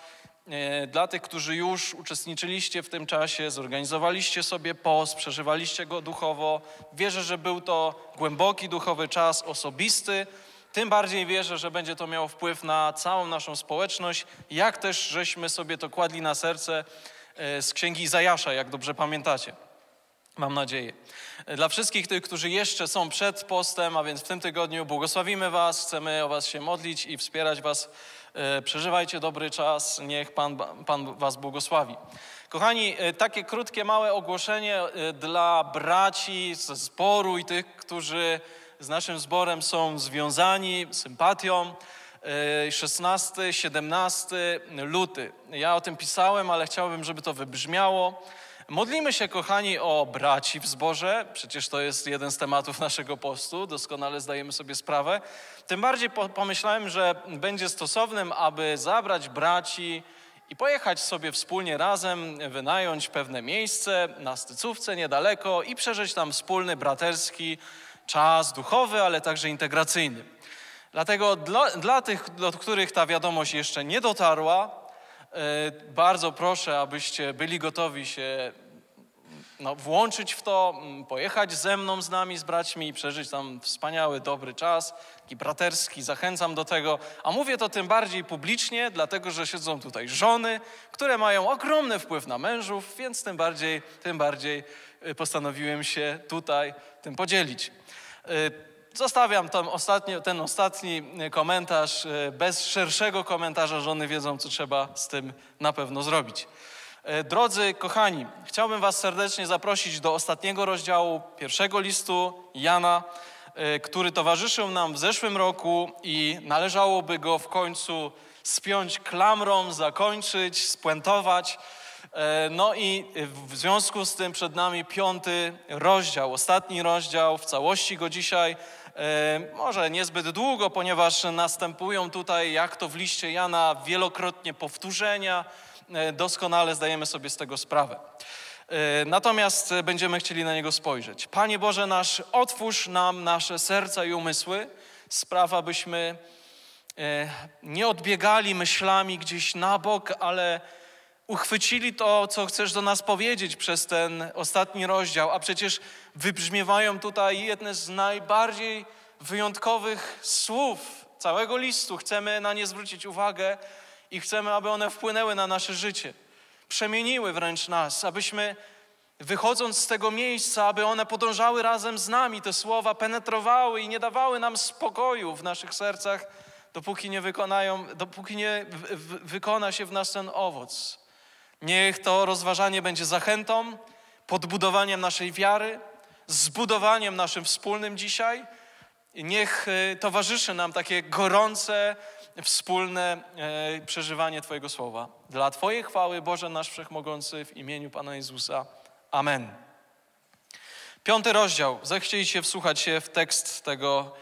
e, dla tych, którzy już uczestniczyliście w tym czasie, zorganizowaliście sobie post, przeżywaliście go duchowo, wierzę, że był to głęboki duchowy czas, osobisty. Tym bardziej wierzę, że będzie to miało wpływ na całą naszą społeczność, jak też żeśmy sobie to kładli na serce e, z księgi Zajasza, jak dobrze pamiętacie. Mam nadzieję. Dla wszystkich tych, którzy jeszcze są przed postem, a więc w tym tygodniu błogosławimy Was, chcemy o Was się modlić i wspierać Was. E, przeżywajcie dobry czas, niech Pan, Pan Was błogosławi. Kochani, e, takie krótkie, małe ogłoszenie e, dla braci ze zboru i tych, którzy z naszym zborem są związani sympatią. 16, 17 luty. Ja o tym pisałem, ale chciałbym, żeby to wybrzmiało. Modlimy się, kochani, o braci w zborze. Przecież to jest jeden z tematów naszego postu, doskonale zdajemy sobie sprawę. Tym bardziej pomyślałem, że będzie stosownym, aby zabrać braci i pojechać sobie wspólnie razem, wynająć pewne miejsce na stycówce niedaleko i przeżyć tam wspólny, braterski czas duchowy, ale także integracyjny. Dlatego dla, dla tych, do których ta wiadomość jeszcze nie dotarła, bardzo proszę, abyście byli gotowi się no, włączyć w to, pojechać ze mną, z nami, z braćmi i przeżyć tam wspaniały, dobry czas, taki braterski. Zachęcam do tego. A mówię to tym bardziej publicznie, dlatego że siedzą tutaj żony, które mają ogromny wpływ na mężów, więc tym bardziej, tym bardziej e, postanowiłem się tutaj tym podzielić. E, Zostawiam ostatni, ten ostatni komentarz. E, bez szerszego komentarza żony wiedzą, co trzeba z tym na pewno zrobić. E, Drodzy kochani, chciałbym Was serdecznie zaprosić do ostatniego rozdziału pierwszego listu Jana, e, który towarzyszył nam w zeszłym roku i należałoby go w końcu spiąć klamrą, zakończyć, spuentować. E, No i w związku z tym przed nami piąty rozdział, ostatni rozdział, w całości go dzisiaj, e, może niezbyt długo, ponieważ następują tutaj, jak to w liście Jana, wielokrotnie powtórzenia, E, doskonale zdajemy sobie z tego sprawę. E, Natomiast będziemy chcieli na niego spojrzeć. Panie Boże nasz, otwórz nam nasze serca i umysły, spraw, abyśmy e, nie odbiegali myślami gdzieś na bok, ale uchwycili to, co chcesz do nas powiedzieć przez ten ostatni rozdział, a przecież wybrzmiewają tutaj jedne z najbardziej wyjątkowych słów całego listu. Chcemy na nie zwrócić uwagę i chcemy, aby one wpłynęły na nasze życie, przemieniły wręcz nas, abyśmy wychodząc z tego miejsca, aby one podążały razem z nami, te słowa penetrowały i nie dawały nam spokoju w naszych sercach, dopóki nie wykonają, dopóki nie wykona się w nas ten owoc. Niech to rozważanie będzie zachętą, podbudowaniem naszej wiary, zbudowaniem naszym wspólnym dzisiaj. Niech e, towarzyszy nam takie gorące, wspólne e, przeżywanie Twojego słowa. Dla Twojej chwały, Boże nasz Wszechmogący, w imieniu Pana Jezusa. Amen. Piąty rozdział. Zechcieliście wsłuchać się w tekst tego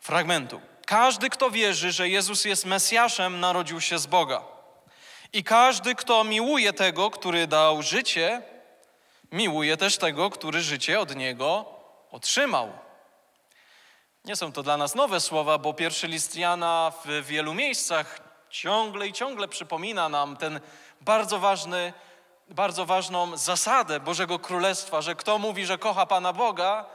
fragmentu. Każdy, kto wierzy, że Jezus jest Mesjaszem, narodził się z Boga. I każdy, kto miłuje tego, który dał życie, miłuje też tego, który życie od Niego otrzymał. Nie są to dla nas nowe słowa, bo pierwszy list Jana w wielu miejscach ciągle i ciągle przypomina nam ten bardzo ważny, bardzo ważną zasadę Bożego Królestwa, że kto mówi, że kocha Pana Boga,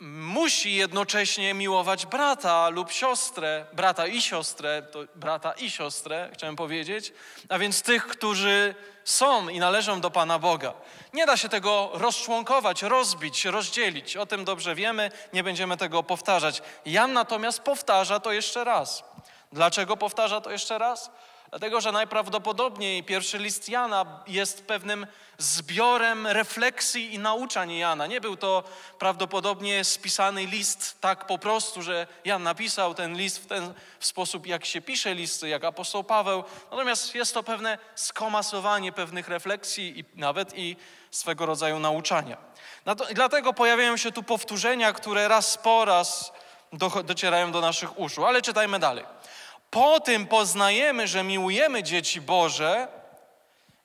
musi jednocześnie miłować brata lub siostrę, brata i siostrę, to brata i siostrę, chciałem powiedzieć, a więc tych, którzy są i należą do Pana Boga. Nie da się tego rozczłonkować, rozbić, rozdzielić. O tym dobrze wiemy, nie będziemy tego powtarzać. Jan natomiast powtarza to jeszcze raz. Dlaczego powtarza to jeszcze raz? Dlatego, że najprawdopodobniej pierwszy list Jana jest pewnym zbiorem refleksji i nauczań Jana. Nie był to prawdopodobnie spisany list tak po prostu, że Jan napisał ten list w ten sposób, jak się pisze listy, jak apostoł Paweł. Natomiast jest to pewne skomasowanie pewnych refleksji i nawet i swego rodzaju nauczania. Dlatego pojawiają się tu powtórzenia, które raz po raz docierają do naszych uszu. Ale czytajmy dalej. Po tym poznajemy, że miłujemy dzieci Boże,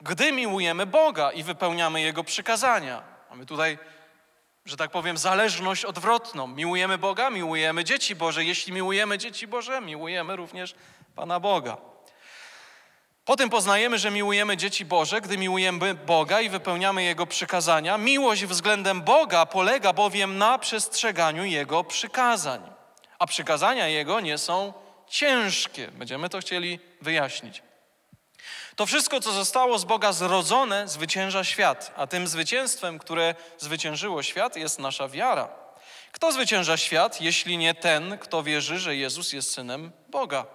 gdy miłujemy Boga i wypełniamy Jego przykazania. Mamy tutaj, że tak powiem, zależność odwrotną. Miłujemy Boga, miłujemy dzieci Boże. Jeśli miłujemy dzieci Boże, miłujemy również Pana Boga. Po tym poznajemy, że miłujemy dzieci Boże, gdy miłujemy Boga i wypełniamy Jego przykazania. Miłość względem Boga polega bowiem na przestrzeganiu Jego przykazań, a przykazania Jego nie są ciężkie. Będziemy to chcieli wyjaśnić. To wszystko, co zostało z Boga zrodzone, zwycięża świat, a tym zwycięstwem, które zwyciężyło świat, jest nasza wiara. Kto zwycięża świat, jeśli nie ten, kto wierzy, że Jezus jest synem Boga?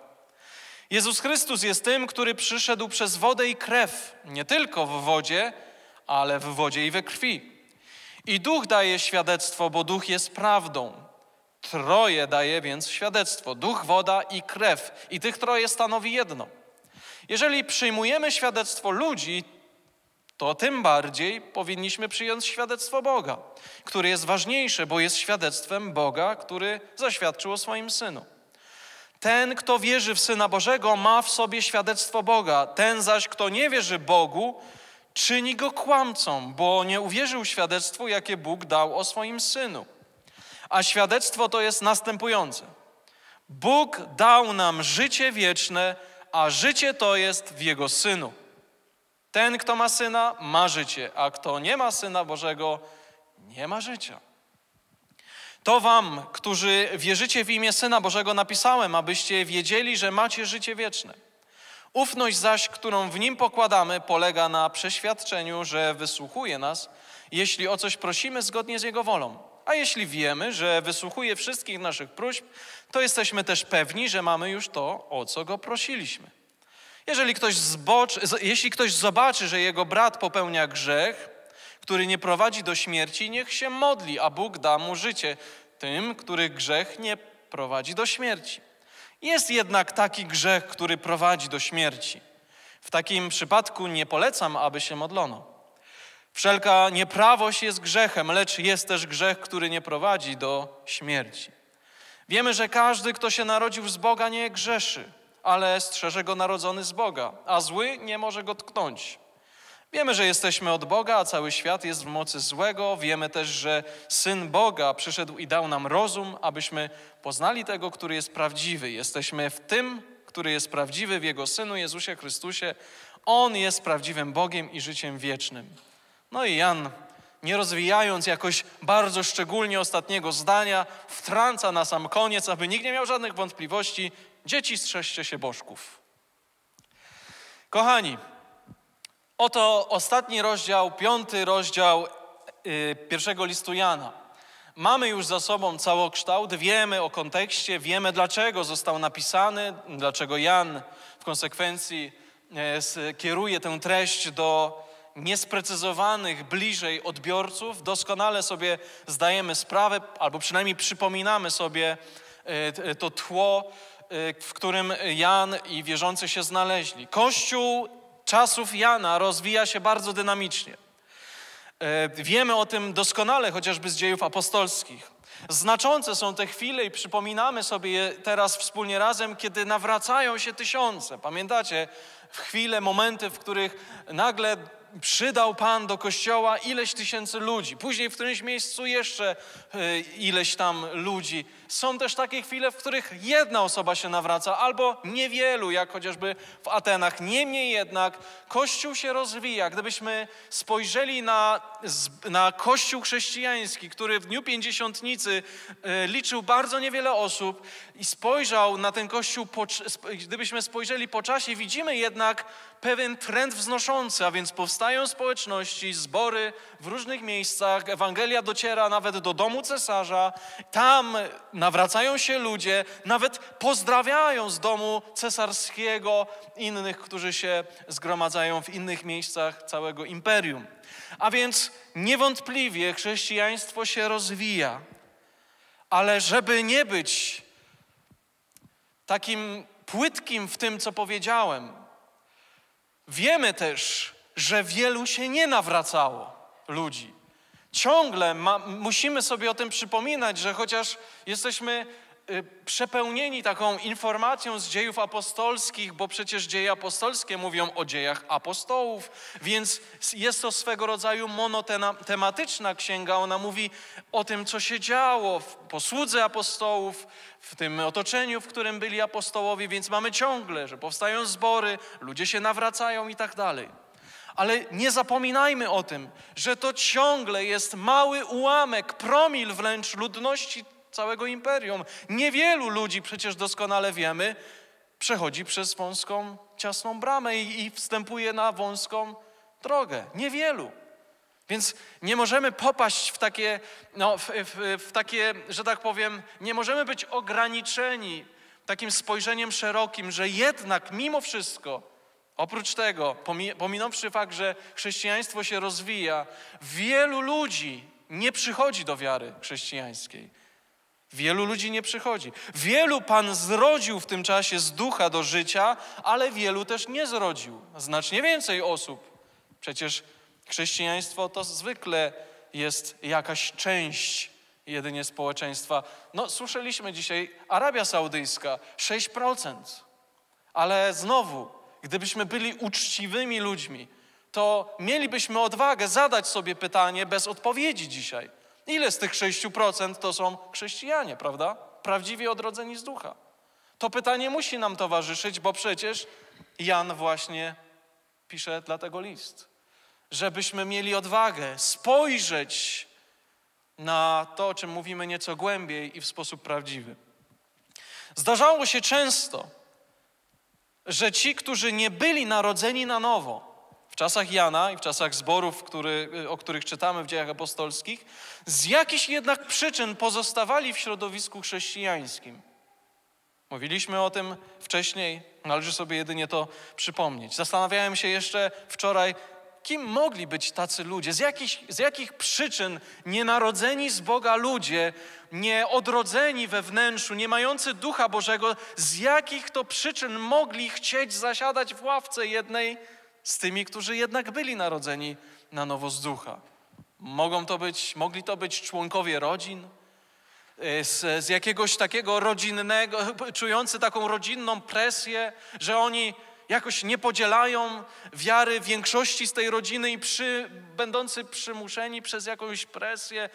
Jezus Chrystus jest tym, który przyszedł przez wodę i krew, nie tylko w wodzie, ale w wodzie i we krwi. I duch daje świadectwo, bo duch jest prawdą. Troje daje więc świadectwo: duch, woda i krew. I tych troje stanowi jedno. Jeżeli przyjmujemy świadectwo ludzi, to tym bardziej powinniśmy przyjąć świadectwo Boga, które jest ważniejsze, bo jest świadectwem Boga, który zaświadczył o swoim synu. Ten, kto wierzy w Syna Bożego, ma w sobie świadectwo Boga. Ten zaś, kto nie wierzy Bogu, czyni go kłamcą, bo nie uwierzył świadectwu, jakie Bóg dał o swoim synu. A świadectwo to jest następujące: Bóg dał nam życie wieczne, a życie to jest w Jego synu. Ten, kto ma syna, ma życie, a kto nie ma syna Bożego, nie ma życia. To wam, którzy wierzycie w imię Syna Bożego, napisałem, abyście wiedzieli, że macie życie wieczne. Ufność zaś, którą w nim pokładamy, polega na przeświadczeniu, że wysłuchuje nas, jeśli o coś prosimy zgodnie z Jego wolą. A jeśli wiemy, że wysłuchuje wszystkich naszych próśb, to jesteśmy też pewni, że mamy już to, o co Go prosiliśmy. Jeżeli ktoś zboczy, jeśli ktoś zobaczy, że jego brat popełnia grzech, który nie prowadzi do śmierci, niech się modli, a Bóg da mu życie tym, który grzech nie prowadzi do śmierci. Jest jednak taki grzech, który prowadzi do śmierci. W takim przypadku nie polecam, aby się modlono. Wszelka nieprawość jest grzechem, lecz jest też grzech, który nie prowadzi do śmierci. Wiemy, że każdy, kto się narodził z Boga, nie grzeszy, ale strzeże go narodzony z Boga, a zły nie może go tknąć. Wiemy, że jesteśmy od Boga, a cały świat jest w mocy złego. Wiemy też, że Syn Boga przyszedł i dał nam rozum, abyśmy poznali tego, który jest prawdziwy. Jesteśmy w tym, który jest prawdziwy, w Jego Synu Jezusie Chrystusie. On jest prawdziwym Bogiem i życiem wiecznym. No i Jan, nie rozwijając jakoś bardzo szczególnie ostatniego zdania, wtrąca na sam koniec, aby nikt nie miał żadnych wątpliwości. Dzieci, strzeżcie się bożków. Kochani, oto ostatni rozdział, piąty rozdział y, pierwszego listu Jana. Mamy już za sobą całokształt, wiemy o kontekście, wiemy dlaczego został napisany, dlaczego Jan w konsekwencji s- kieruje tę treść do niesprecyzowanych bliżej odbiorców. Doskonale sobie zdajemy sprawę, albo przynajmniej przypominamy sobie e, t- to tło, e, w którym Jan i wierzący się znaleźli. Kościół czasów Jana rozwija się bardzo dynamicznie. E, Wiemy o tym doskonale, chociażby z dziejów apostolskich. Znaczące są te chwile i przypominamy sobie je teraz wspólnie razem, kiedy nawracają się tysiące. Pamiętacie chwile, momenty, w których nagle przydał Pan do kościoła ileś tysięcy ludzi. Później w którymś miejscu jeszcze e, ileś tam ludzi. Są też takie chwile, w których jedna osoba się nawraca, albo niewielu, jak chociażby w Atenach. Niemniej jednak Kościół się rozwija. Gdybyśmy spojrzeli na, na Kościół chrześcijański, który w Dniu Pięćdziesiątnicy e, liczył bardzo niewiele osób i spojrzał na ten Kościół, po, gdybyśmy spojrzeli po czasie, widzimy jednak pewien trend wznoszący, a więc powstają społeczności, zbory w różnych miejscach, Ewangelia dociera nawet do domu cesarza, tam nawracają się ludzie, nawet pozdrawiają z domu cesarskiego innych, którzy się zgromadzają w innych miejscach całego imperium. A więc niewątpliwie chrześcijaństwo się rozwija, ale żeby nie być takim płytkim w tym, co powiedziałem, Wiemy też, że wielu się nie nawracało ludzi. Ciągle ma, musimy sobie o tym przypominać, że chociaż jesteśmy y, przepełnieni taką informacją z dziejów apostolskich, bo przecież dzieje apostolskie mówią o dziejach apostołów, więc jest to swego rodzaju monotematyczna księga. Ona mówi o tym, co się działo w posłudze apostołów, w tym otoczeniu, w którym byli apostołowie, więc mamy ciągle, że powstają zbory, ludzie się nawracają i tak dalej. Ale nie zapominajmy o tym, że to ciągle jest mały ułamek, promil wręcz ludności całego imperium. Niewielu ludzi, przecież doskonale wiemy, przechodzi przez wąską, ciasną bramę i, i wstępuje na wąską drogę. Niewielu. Więc nie możemy popaść w takie, no, w, w, w takie, że tak powiem, nie możemy być ograniczeni takim spojrzeniem szerokim, że jednak mimo wszystko, oprócz tego, pomi- pominąwszy fakt, że chrześcijaństwo się rozwija, wielu ludzi nie przychodzi do wiary chrześcijańskiej. Wielu ludzi nie przychodzi. Wielu Pan zrodził w tym czasie z ducha do życia, ale wielu też nie zrodził. Znacznie więcej osób. Przecież chrześcijaństwo to zwykle jest jakaś część jedynie społeczeństwa. No, słyszeliśmy dzisiaj, Arabia Saudyjska 6%. Ale znowu, gdybyśmy byli uczciwymi ludźmi, to mielibyśmy odwagę zadać sobie pytanie bez odpowiedzi dzisiaj. Ile z tych 6% to są chrześcijanie, prawda? Prawdziwie odrodzeni z ducha. To pytanie musi nam towarzyszyć, bo przecież Jan właśnie pisze dlatego list. Żebyśmy mieli odwagę spojrzeć na to, o czym mówimy nieco głębiej i w sposób prawdziwy. Zdarzało się często, że ci, którzy nie byli narodzeni na nowo, w czasach Jana i w czasach zborów, który, o których czytamy w dziejach apostolskich, z jakichś jednak przyczyn pozostawali w środowisku chrześcijańskim. Mówiliśmy o tym wcześniej, należy sobie jedynie to przypomnieć. Zastanawiałem się jeszcze wczoraj, kim mogli być tacy ludzie, z jakich, z jakich przyczyn nienarodzeni z Boga ludzie, nieodrodzeni we wnętrzu, nie mający Ducha Bożego, z jakich to przyczyn mogli chcieć zasiadać w ławce jednej z tymi, którzy jednak byli narodzeni na nowo z Ducha. Mogą to być, mogli to być członkowie rodzin, y, z, z jakiegoś takiego rodzinnego, *laughs* czujący taką rodzinną presję, że oni jakoś nie podzielają wiary większości z tej rodziny i przy, będący przymuszeni przez jakąś presję,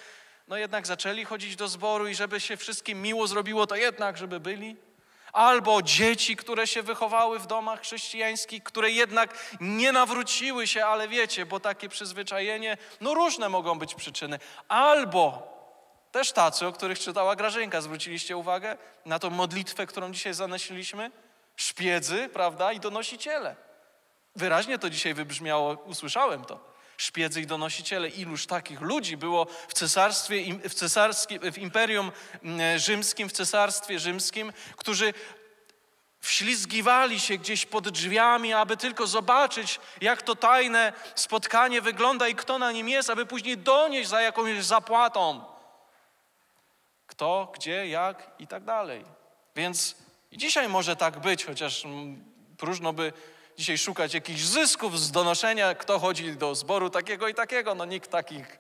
no jednak zaczęli chodzić do zboru i żeby się wszystkim miło zrobiło, to jednak, żeby byli. Albo dzieci, które się wychowały w domach chrześcijańskich, które jednak nie nawróciły się, ale wiecie, bo takie przyzwyczajenie, no różne mogą być przyczyny. Albo też tacy, o których czytała Grażynka, zwróciliście uwagę na tą modlitwę, którą dzisiaj zanosiliśmy? Szpiedzy, prawda, i donosiciele. Wyraźnie to dzisiaj wybrzmiało, usłyszałem to. Szpiedzy i donosiciele. Iluż takich ludzi było w cesarstwie, w, cesarskim, w imperium mm, rzymskim, w cesarstwie rzymskim, którzy wślizgiwali się gdzieś pod drzwiami, aby tylko zobaczyć, jak to tajne spotkanie wygląda i kto na nim jest, aby później donieść za jakąś zapłatą. Kto, gdzie, jak i tak dalej. Więc i dzisiaj może tak być, chociaż mm, próżno by dzisiaj szukać jakichś zysków z donoszenia, kto chodzi do zboru takiego i takiego. No nikt takich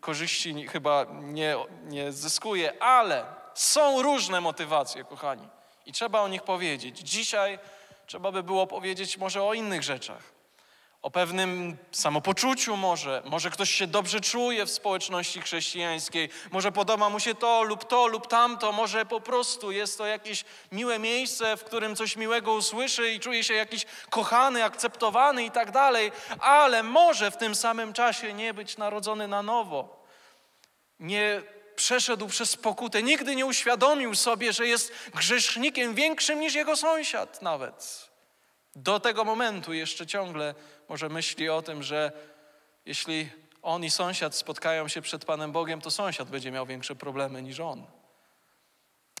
korzyści chyba nie, nie zyskuje, ale są różne motywacje, kochani. I trzeba o nich powiedzieć. Dzisiaj trzeba by było powiedzieć może o innych rzeczach o pewnym samopoczuciu może, może ktoś się dobrze czuje w społeczności chrześcijańskiej, może podoba mu się to lub to lub tamto, może po prostu jest to jakieś miłe miejsce, w którym coś miłego usłyszy i czuje się jakiś kochany, akceptowany i tak dalej, ale może w tym samym czasie nie być narodzony na nowo. Nie przeszedł przez pokutę, nigdy nie uświadomił sobie, że jest grzesznikiem większym niż jego sąsiad nawet. Do tego momentu jeszcze ciągle może myśli o tym, że jeśli on i sąsiad spotkają się przed Panem Bogiem, to sąsiad będzie miał większe problemy niż on.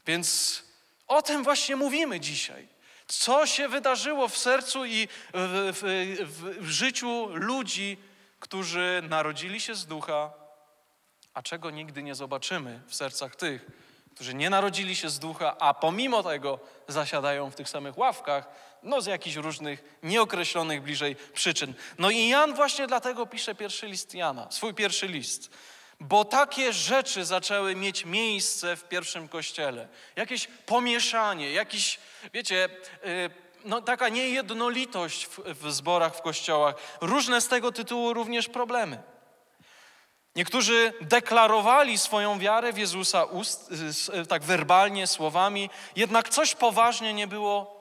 Więc o tym właśnie mówimy dzisiaj. Co się wydarzyło w sercu i w, w, w, życiu ludzi, którzy narodzili się z ducha, a czego nigdy nie zobaczymy w sercach tych, którzy nie narodzili się z ducha, a pomimo tego zasiadają w tych samych ławkach, no z jakichś różnych nieokreślonych bliżej przyczyn. No i Jan właśnie dlatego pisze pierwszy list Jana, swój pierwszy list. Bo takie rzeczy zaczęły mieć miejsce w pierwszym kościele. Jakieś pomieszanie, jakiś, wiecie, yy, no, taka niejednolitość w, w zborach, w kościołach. Różne z tego tytułu również problemy. Niektórzy deklarowali swoją wiarę w Jezusa ust, tak werbalnie, słowami, jednak coś poważnie nie było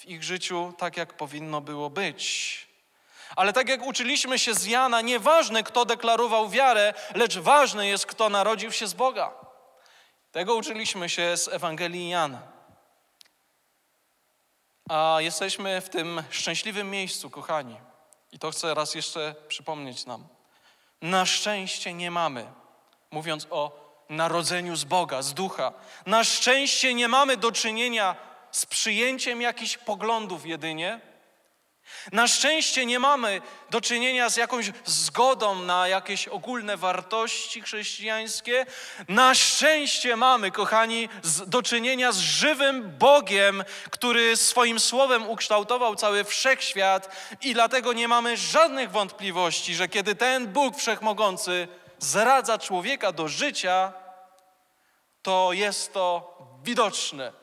w ich życiu tak, jak powinno było być. Ale tak jak uczyliśmy się z Jana, nieważne kto deklarował wiarę, lecz ważne jest kto narodził się z Boga. Tego uczyliśmy się z Ewangelii Jana. A jesteśmy w tym szczęśliwym miejscu, kochani. I to chcę raz jeszcze przypomnieć nam. Na szczęście nie mamy, mówiąc o narodzeniu z Boga, z ducha. Na szczęście nie mamy do czynienia z przyjęciem jakichś poglądów jedynie. Na szczęście nie mamy do czynienia z jakąś zgodą na jakieś ogólne wartości chrześcijańskie. Na szczęście mamy, kochani, z, do czynienia z żywym Bogiem, który swoim słowem ukształtował cały wszechświat i dlatego nie mamy żadnych wątpliwości, że kiedy ten Bóg wszechmogący zradza człowieka do życia, to jest to widoczne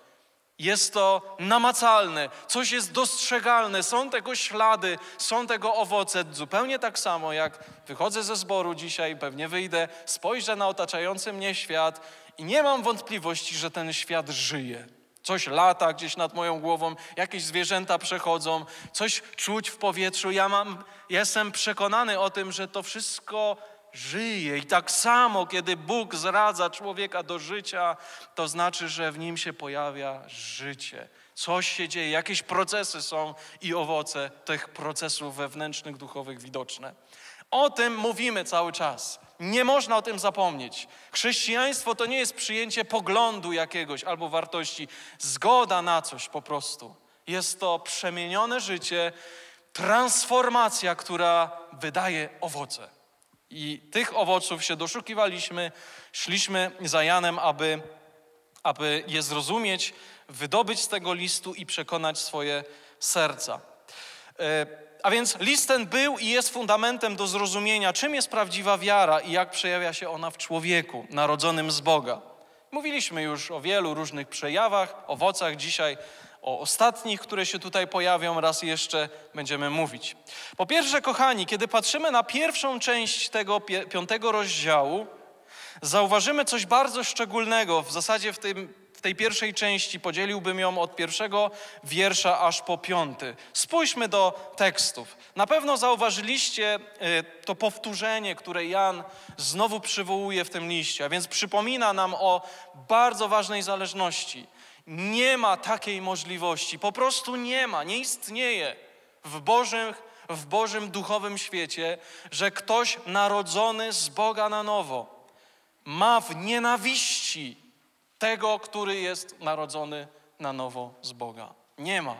jest to namacalne, coś jest dostrzegalne, są tego ślady, są tego owoce. Zupełnie tak samo jak wychodzę ze zboru dzisiaj, pewnie wyjdę, spojrzę na otaczający mnie świat i nie mam wątpliwości, że ten świat żyje. Coś lata gdzieś nad moją głową, jakieś zwierzęta przechodzą, coś czuć w powietrzu. Ja mam, jestem przekonany o tym, że to wszystko żyje. I tak samo, kiedy Bóg zradza człowieka do życia, to znaczy, że w nim się pojawia życie. Coś się dzieje, jakieś procesy są i owoce tych procesów wewnętrznych, duchowych widoczne. O tym mówimy cały czas. Nie można o tym zapomnieć. Chrześcijaństwo to nie jest przyjęcie poglądu jakiegoś albo wartości, zgoda na coś po prostu. Jest to przemienione życie, transformacja, która wydaje owoce. I tych owoców się doszukiwaliśmy, szliśmy za Janem, aby, aby je zrozumieć, wydobyć z tego listu i przekonać swoje serca. E, a więc list ten był i jest fundamentem do zrozumienia, czym jest prawdziwa wiara i jak przejawia się ona w człowieku narodzonym z Boga. Mówiliśmy już o wielu różnych przejawach, owocach. Dzisiaj o ostatnich, które się tutaj pojawią, raz jeszcze będziemy mówić. Po pierwsze, kochani, kiedy patrzymy na pierwszą część tego piątego rozdziału, zauważymy coś bardzo szczególnego. W zasadzie w, tym, w tej pierwszej części podzieliłbym ją od pierwszego wiersza aż po piąty. Spójrzmy do tekstów. Na pewno zauważyliście y, to powtórzenie, które Jan znowu przywołuje w tym liście, a więc przypomina nam o bardzo ważnej zależności nie ma takiej możliwości. Po prostu nie ma, nie istnieje w Bożym, w Bożym duchowym świecie, że ktoś narodzony z Boga na nowo ma w nienawiści tego, który jest narodzony na nowo z Boga. Nie ma.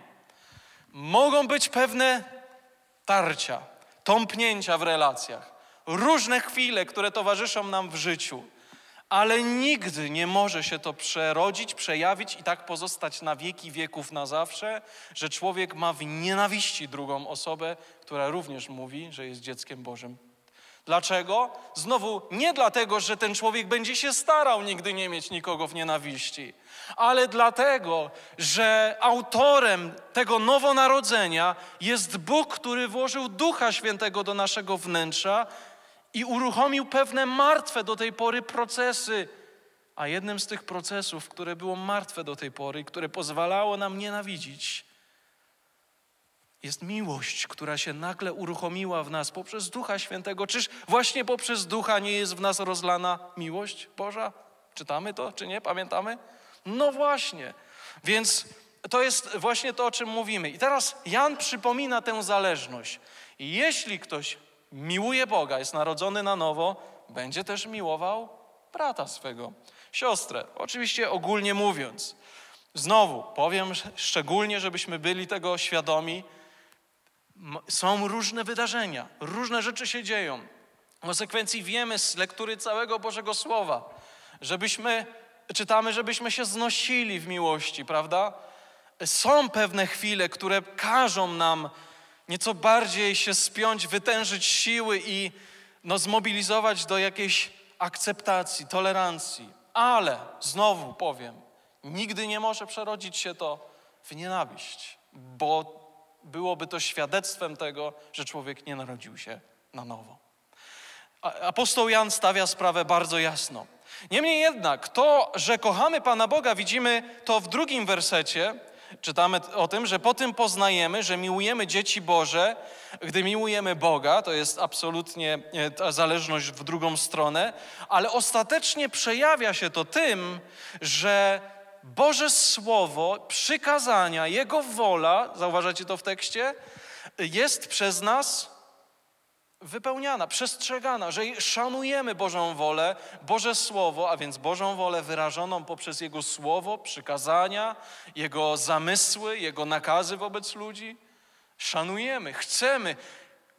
Mogą być pewne tarcia, tąpnięcia w relacjach, różne chwile, które towarzyszą nam w życiu ale nigdy nie może się to przerodzić, przejawić i tak pozostać na wieki wieków na zawsze, że człowiek ma w nienawiści drugą osobę, która również mówi, że jest dzieckiem Bożym. Dlaczego? Znowu nie dlatego, że ten człowiek będzie się starał nigdy nie mieć nikogo w nienawiści, ale dlatego, że autorem tego nowonarodzenia jest Bóg, który włożył Ducha Świętego do naszego wnętrza i uruchomił pewne martwe do tej pory procesy. A jednym z tych procesów, które było martwe do tej pory, które pozwalało nam nienawidzić, jest miłość, która się nagle uruchomiła w nas poprzez Ducha Świętego. Czyż właśnie poprzez Ducha nie jest w nas rozlana miłość Boża? Czytamy to, czy nie? Pamiętamy? No właśnie. Więc to jest właśnie to, o czym mówimy. I teraz Jan przypomina tę zależność. Jeśli ktoś miłuje Boga, jest narodzony na nowo, będzie też miłował brata swego, siostrę. Oczywiście ogólnie mówiąc. Znowu powiem szczególnie, żebyśmy byli tego świadomi. Są różne wydarzenia, różne rzeczy się dzieją. W konsekwencji wiemy z lektury całego Bożego Słowa, żebyśmy, czytamy, żebyśmy się znosili w miłości, prawda? Są pewne chwile, które każą nam nieco bardziej się spiąć, wytężyć siły i no, zmobilizować do jakiejś akceptacji, tolerancji. Ale znowu powiem, nigdy nie może przerodzić się to w nienawiść, bo byłoby to świadectwem tego, że człowiek nie narodził się na nowo. Apostoł Jan stawia sprawę bardzo jasno. Niemniej jednak to, że kochamy Pana Boga, widzimy to w drugim wersecie, czytamy o tym, że po tym poznajemy, że miłujemy dzieci Boże, gdy miłujemy Boga, to jest absolutnie e, ta zależność w drugą stronę, ale ostatecznie przejawia się to tym, że Boże Słowo, przykazania, Jego wola, zauważacie to w tekście, jest przez nas wypełniana, przestrzegana, że szanujemy Bożą wolę, Boże Słowo, a więc Bożą wolę wyrażoną poprzez Jego Słowo, przykazania, Jego zamysły, Jego nakazy wobec ludzi. Szanujemy, chcemy,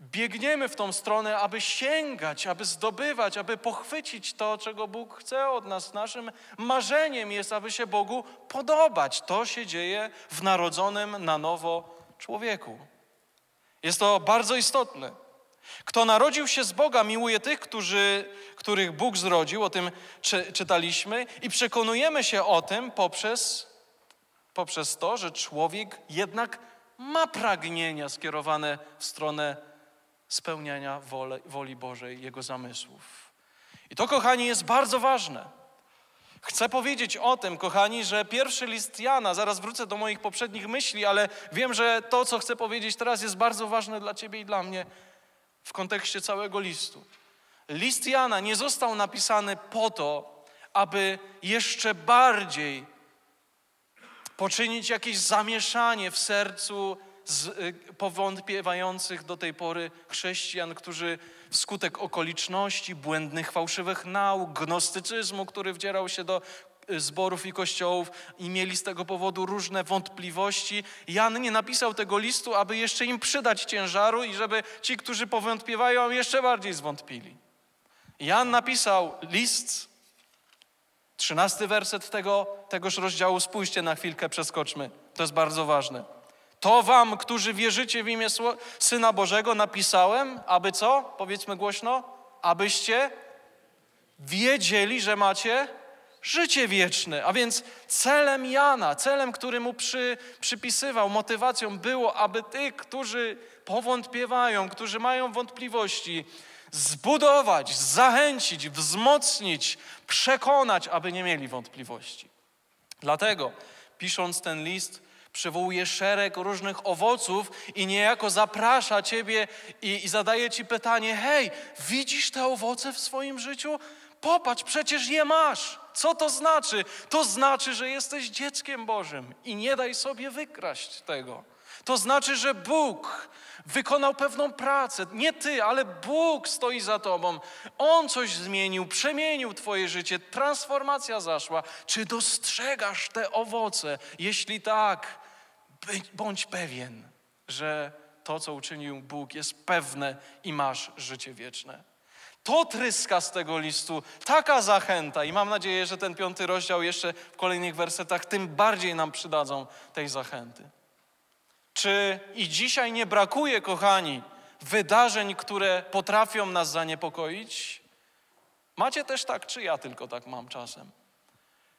biegniemy w tą stronę, aby sięgać, aby zdobywać, aby pochwycić to, czego Bóg chce od nas. Naszym marzeniem jest, aby się Bogu podobać. To się dzieje w narodzonym na nowo człowieku. Jest to bardzo istotne. Kto narodził się z Boga, miłuje tych, którzy, których Bóg zrodził, o tym czy, czytaliśmy, i przekonujemy się o tym poprzez, poprzez to, że człowiek jednak ma pragnienia skierowane w stronę spełniania woli, woli Bożej, Jego zamysłów. I to, kochani, jest bardzo ważne. Chcę powiedzieć o tym, kochani, że pierwszy list Jana, zaraz wrócę do moich poprzednich myśli, ale wiem, że to, co chcę powiedzieć teraz, jest bardzo ważne dla Ciebie i dla mnie w kontekście całego listu. List Jana nie został napisany po to, aby jeszcze bardziej poczynić jakieś zamieszanie w sercu z y, powątpiewających do tej pory chrześcijan, którzy wskutek okoliczności, błędnych, fałszywych nauk, gnostycyzmu, który wdzierał się do zborów i kościołów i mieli z tego powodu różne wątpliwości. Jan nie napisał tego listu, aby jeszcze im przydać ciężaru i żeby ci, którzy powątpiewają, jeszcze bardziej zwątpili. Jan napisał list, trzynasty werset tego, tegoż rozdziału, spójrzcie na chwilkę, przeskoczmy, to jest bardzo ważne. To wam, którzy wierzycie w imię Syna Bożego, napisałem, aby co? Powiedzmy głośno, abyście wiedzieli, że macie życie wieczne. A więc celem Jana, celem, który mu przy, przypisywał, motywacją było, aby tych, którzy powątpiewają, którzy mają wątpliwości, zbudować, zachęcić, wzmocnić, przekonać, aby nie mieli wątpliwości. Dlatego, pisząc ten list, przywołuje szereg różnych owoców i niejako zaprasza Ciebie i, i zadaje Ci pytanie: hej, widzisz te owoce w swoim życiu? Popatrz, przecież je masz. Co to znaczy? To znaczy, że jesteś dzieckiem Bożym i nie daj sobie wykraść tego. To znaczy, że Bóg wykonał pewną pracę. Nie ty, ale Bóg stoi za tobą. On coś zmienił, przemienił twoje życie, transformacja zaszła. Czy dostrzegasz te owoce? Jeśli tak, bądź pewien, że to, co uczynił Bóg, jest pewne i masz życie wieczne. To tryska z tego listu, taka zachęta i mam nadzieję, że ten piąty rozdział jeszcze w kolejnych wersetach tym bardziej nam przydadzą tej zachęty. Czy i dzisiaj nie brakuje, kochani, wydarzeń, które potrafią nas zaniepokoić? Macie też tak, czy ja tylko tak mam czasem?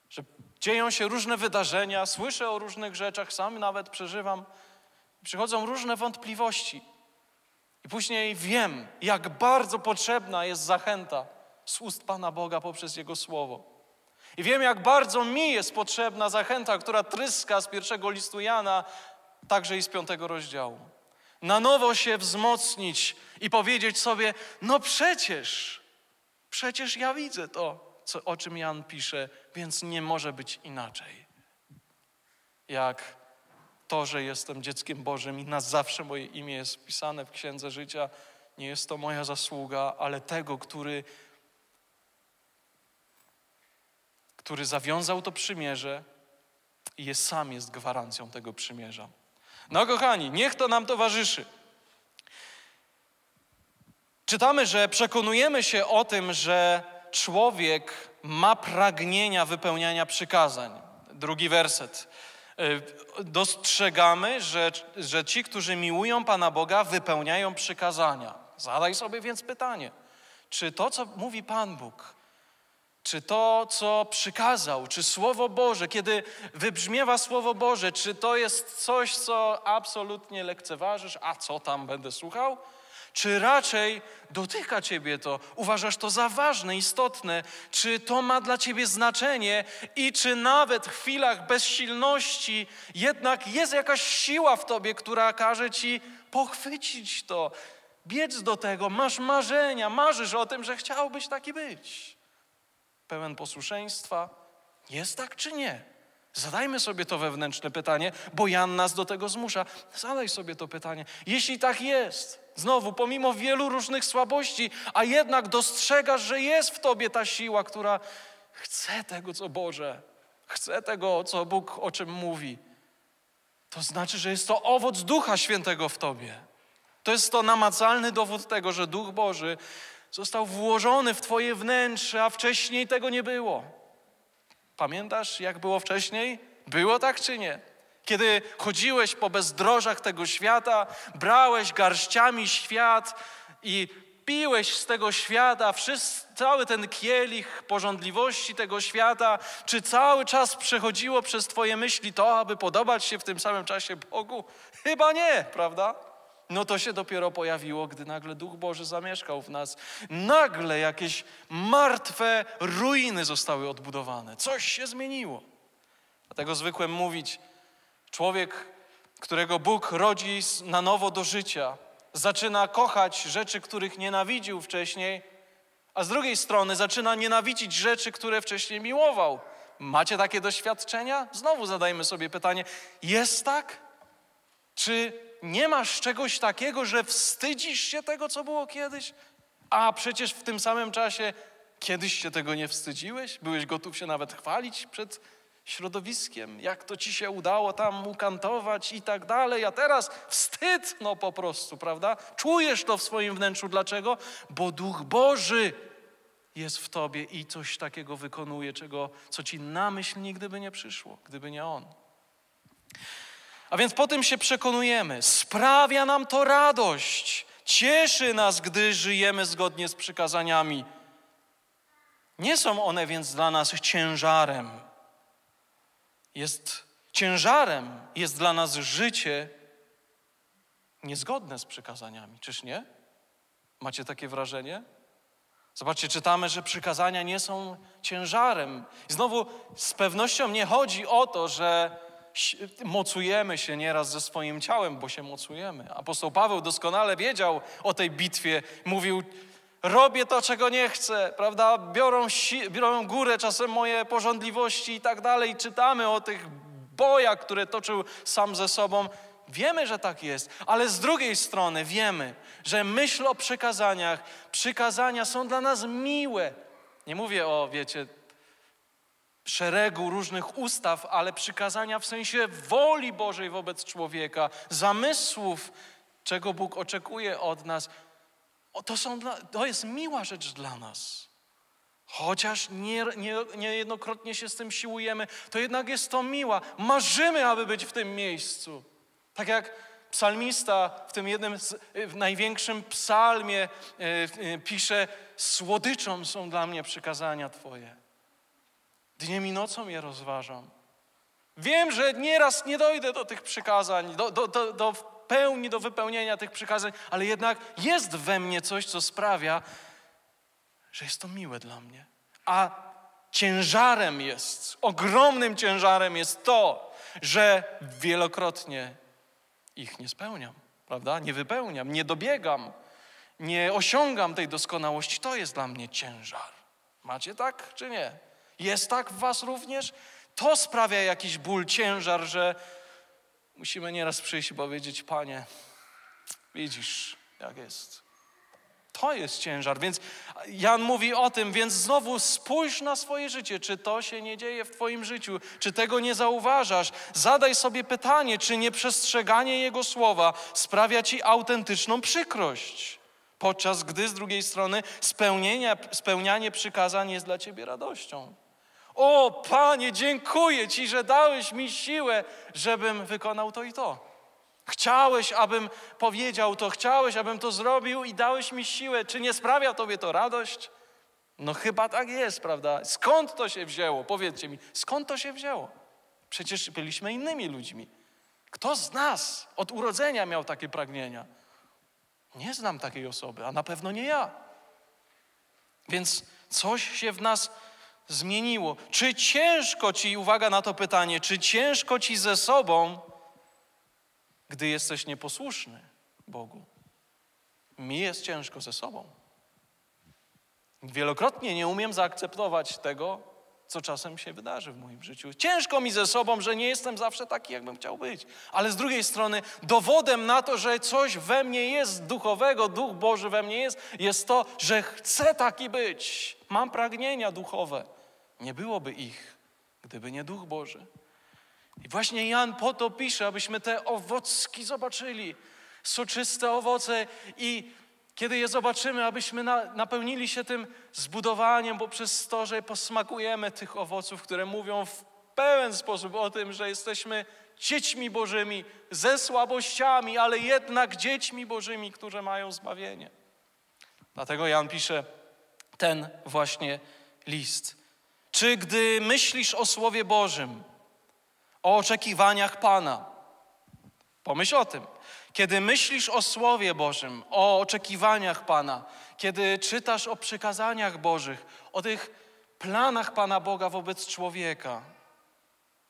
Że dzieją się różne wydarzenia, słyszę o różnych rzeczach, sam nawet przeżywam. Przychodzą różne wątpliwości. I później wiem, jak bardzo potrzebna jest zachęta z ust Pana Boga poprzez Jego Słowo. I wiem, jak bardzo mi jest potrzebna zachęta, która tryska z pierwszego listu Jana, także i z piątego rozdziału. Na nowo się wzmocnić i powiedzieć sobie: No przecież, przecież ja widzę to, co, o czym Jan pisze, więc nie może być inaczej. Jak to, że jestem dzieckiem Bożym i na zawsze moje imię jest wpisane w księdze życia, nie jest to moja zasługa, ale tego, który, który zawiązał to przymierze i jest, sam jest gwarancją tego przymierza. No, kochani, niech to nam towarzyszy. Czytamy, że przekonujemy się o tym, że człowiek ma pragnienia wypełniania przykazań. Drugi werset. Y, Dostrzegamy, że, że ci, którzy miłują Pana Boga, wypełniają przykazania. Zadaj sobie więc pytanie, czy to, co mówi Pan Bóg, czy to, co przykazał, czy Słowo Boże, kiedy wybrzmiewa Słowo Boże, czy to jest coś, co absolutnie lekceważysz, a co tam będę słuchał? Czy raczej dotyka Ciebie to, uważasz to za ważne, istotne? Czy to ma dla Ciebie znaczenie i czy nawet w chwilach bezsilności jednak jest jakaś siła w Tobie, która każe Ci pochwycić to, biec do tego, masz marzenia, marzysz o tym, że chciałbyś taki być? Pełen posłuszeństwa? Jest tak czy nie? Zadajmy sobie to wewnętrzne pytanie, bo Jan nas do tego zmusza. Zadaj sobie to pytanie. Jeśli tak jest, znowu, pomimo wielu różnych słabości, a jednak dostrzegasz, że jest w tobie ta siła, która chce tego, co Boże, chce tego, co Bóg o czym mówi, to znaczy, że jest to owoc Ducha Świętego w tobie. To jest to namacalny dowód tego, że Duch Boży został włożony w Twoje wnętrze, a wcześniej tego nie było. Pamiętasz, jak było wcześniej? Było tak czy nie? Kiedy chodziłeś po bezdrożach tego świata, brałeś garściami świat i piłeś z tego świata wszyscy, cały ten kielich porządliwości tego świata, czy cały czas przechodziło przez Twoje myśli to, aby podobać się w tym samym czasie Bogu? Chyba nie, prawda? No to się dopiero pojawiło, gdy nagle Duch Boży zamieszkał w nas. Nagle jakieś martwe ruiny zostały odbudowane. Coś się zmieniło. Dlatego zwykłem mówić, człowiek, którego Bóg rodzi na nowo do życia, zaczyna kochać rzeczy, których nienawidził wcześniej, a z drugiej strony zaczyna nienawidzić rzeczy, które wcześniej miłował. Macie takie doświadczenia? Znowu zadajmy sobie pytanie, jest tak? Czy nie masz czegoś takiego, że wstydzisz się tego, co było kiedyś? A przecież w tym samym czasie kiedyś się tego nie wstydziłeś? Byłeś gotów się nawet chwalić przed środowiskiem, jak to ci się udało tam ukantować i tak dalej, a teraz wstyd, no po prostu, prawda? Czujesz to w swoim wnętrzu. Dlaczego? Bo Duch Boży jest w tobie i coś takiego wykonuje, czego, co ci na myśl nigdy by nie przyszło, gdyby nie On. A więc po tym się przekonujemy. Sprawia nam to radość. Cieszy nas, gdy żyjemy zgodnie z przykazaniami. Nie są one więc dla nas ciężarem. Jest ciężarem jest dla nas życie niezgodne z przykazaniami, czyż nie? Macie takie wrażenie? Zobaczcie, czytamy, że przykazania nie są ciężarem. I znowu z pewnością nie chodzi o to, że mocujemy się nieraz ze swoim ciałem, bo się mocujemy. Apostoł Paweł doskonale wiedział o tej bitwie. Mówił, robię to, czego nie chcę, prawda? Biorą, si- biorą górę czasem moje porządliwości i tak dalej. Czytamy o tych bojach, które toczył sam ze sobą. Wiemy, że tak jest, ale z drugiej strony wiemy, że myśl o przykazaniach, przykazania są dla nas miłe. Nie mówię o, wiecie, szeregu różnych ustaw, ale przykazania w sensie woli Bożej wobec człowieka, zamysłów, czego Bóg oczekuje od nas. To, są dla, to jest miła rzecz dla nas. Chociaż nie, nie, niejednokrotnie się z tym siłujemy, to jednak jest to miła. Marzymy, aby być w tym miejscu. Tak jak psalmista w tym jednym, w największym psalmie e, e, pisze, słodyczą są dla mnie przykazania Twoje. Dniem i nocą je rozważam. Wiem, że nieraz nie dojdę do tych przykazań, do, do, do, do pełni, do wypełnienia tych przykazań, ale jednak jest we mnie coś, co sprawia, że jest to miłe dla mnie. A ciężarem jest, ogromnym ciężarem jest to, że wielokrotnie ich nie spełniam, prawda? Nie wypełniam, nie dobiegam, nie osiągam tej doskonałości. To jest dla mnie ciężar. Macie tak czy nie? Jest tak w Was również? To sprawia jakiś ból, ciężar, że musimy nieraz przyjść i powiedzieć: Panie, widzisz, jak jest. To jest ciężar. Więc Jan mówi o tym, więc znowu spójrz na swoje życie, czy to się nie dzieje w Twoim życiu, czy tego nie zauważasz. Zadaj sobie pytanie, czy nieprzestrzeganie Jego słowa sprawia Ci autentyczną przykrość, podczas gdy z drugiej strony spełnianie przykazań jest dla Ciebie radością. O Panie, dziękuję Ci, że dałeś mi siłę, żebym wykonał to i to. Chciałeś, abym powiedział to, chciałeś, abym to zrobił i dałeś mi siłę. Czy nie sprawia Tobie to radość? No chyba tak jest, prawda? Skąd to się wzięło? Powiedzcie mi, skąd to się wzięło? Przecież byliśmy innymi ludźmi. Kto z nas od urodzenia miał takie pragnienia? Nie znam takiej osoby, a na pewno nie ja. Więc coś się w nas zmieniło. Czy ciężko ci, uwaga na to pytanie, czy ciężko ci ze sobą, gdy jesteś nieposłuszny Bogu? Mi jest ciężko ze sobą. Wielokrotnie nie umiem zaakceptować tego, co czasem się wydarzy w moim życiu. Ciężko mi ze sobą, że nie jestem zawsze taki, jakbym chciał być. Ale z drugiej strony, dowodem na to, że coś we mnie jest duchowego, duch Boży we mnie jest, jest to, że chcę taki być. Mam pragnienia duchowe. Nie byłoby ich, gdyby nie Duch Boży. I właśnie Jan po to pisze, abyśmy te owocki zobaczyli, soczyste owoce i kiedy je zobaczymy, abyśmy na, napełnili się tym zbudowaniem, bo przez to, że posmakujemy tych owoców, które mówią w pełen sposób o tym, że jesteśmy dziećmi Bożymi, ze słabościami, ale jednak dziećmi Bożymi, którzy mają zbawienie. Dlatego Jan pisze ten właśnie list. Czy gdy myślisz o Słowie Bożym, o oczekiwaniach Pana, pomyśl o tym. Kiedy myślisz o Słowie Bożym, o oczekiwaniach Pana, kiedy czytasz o przykazaniach Bożych, o tych planach Pana Boga wobec człowieka,